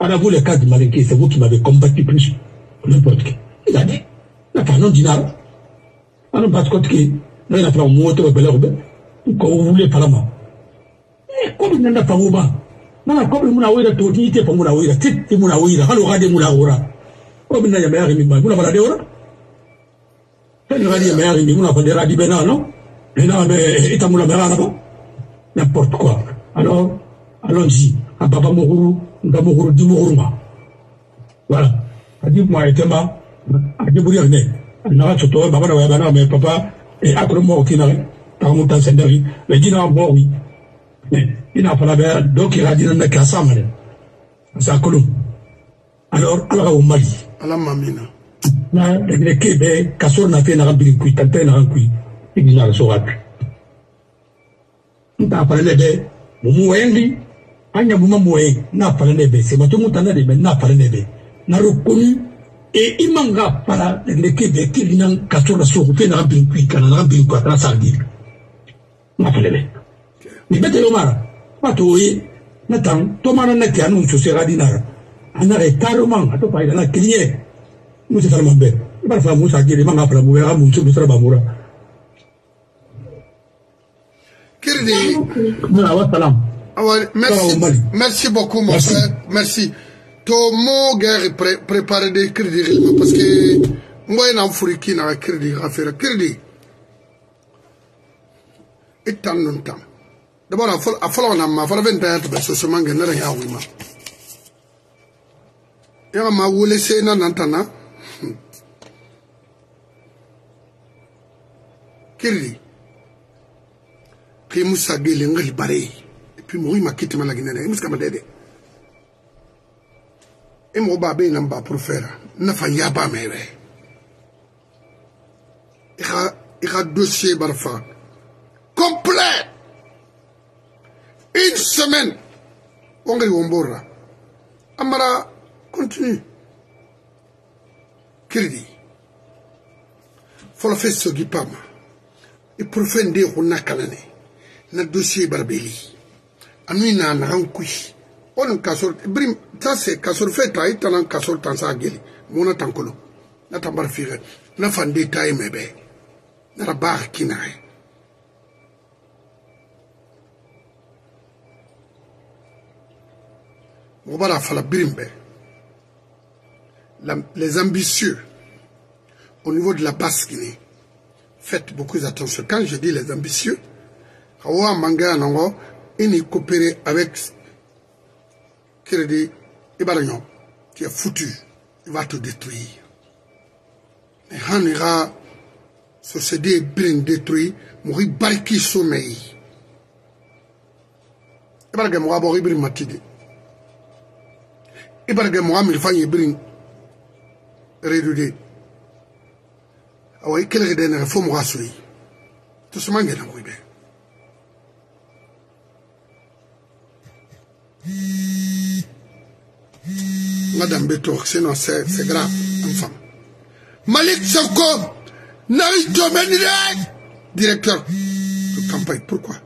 Vous, le cas de c'est vous qui m'avez combattu plus que n'importe qui. Il a dit. La parole dinaro. Alors, parce que n'a pas un mot de bel herbe. Quand vous voulez par main. Eh, comme n'a pas un nana comme muna wira to ni te muna wira tit ti muna wira halo gade muna wira ko bin na min ba muna bala de wira tan gadi ya mayari min muna bala radi bena no ena me ita muna mera na ba n'importe quoi alors allons-y a baba ndamukuru dimukurunga wala adi mwaye temba adi buri ne naga tuto baba nawe bana me papa e akro mo kina ta mu ta sendari le jina mo wi ina fala be doki ra jina na kasa mare sa kulu alors ala ga mali. Ala mamina. Na de ke be kasor na fe na bi ku tante na ku igina so rat nta fala le be mu mu wendi anyaguma moye na para nebe. Sebato muta na nebe na para nebe. Na rokoni e imanga para ne kebe kiri na ka sɔrɔ sogo pe na ka bin kui kana na ka bin kui a kana sara diri na para nebe. Ni bɛ tɛlɛ o mara ba to o na tan to mana na kɛ anu soso ka di na. Ana a na ka taari o man a to pa yira na kiri yɛ muso fana man b'a fɔ musa kiri i man ka mu ye a ka muso muso ba mura. kiri de. mun na wa salam. Ah merci, merci beaucoup mon merci. frère. Merci. Tomo guerre pré préparé des crédits parce que moi en furiki na crédit à faire crédit et tant longtemps d'abord à falloir na ma falloir 21 parce que ce mangue n'a rien à voir ya ma wole se na nantana crédit. Qui moussa gueule ngal barei puis mɔgɔ in ma kɛ tɛmɛ laginɛ na i bɛ se ka ma dɛ dɛ i mɔgɔ b'a bɛ yen na n ba porofɛra nafa n y'a b'a mɛ yɛrɛ i ka i ka dossier bari fa complet. Une semaine. On ka wɔn b'o la an bara continue kiridi fɔlɔ fɛ sogi pa ma i porofɛ in de ye ko na kalan de na dossier bari bɛ li. Anu na nagan kui. On kasor brim c'est kasor fait ta itana kasor tan sa geli mona tankolo na tambar figa na fande tay mebe na rabah kinae Mobara fala birimbe La- les ambitieux au niveau de la Basse-Guinée faites beaucoup attention. Quand je dis les ambitieux, Awa Manga Nango, il coopérer avec Kiredi Ibaragnon, qui est foutu, il va te détruire. Et Han ira, société bien détruit, mourir bariki sommeil. Ibaragam Wabo Ibrim Matidi. Ibaragam Wamil Fanny Brin Redudé. awa i kelege dene fo moga suri to soma ngena mo be madame beto sinon c'est grave en femme Malik Soko Nari Domeni directeur de campagne. Pourquoi?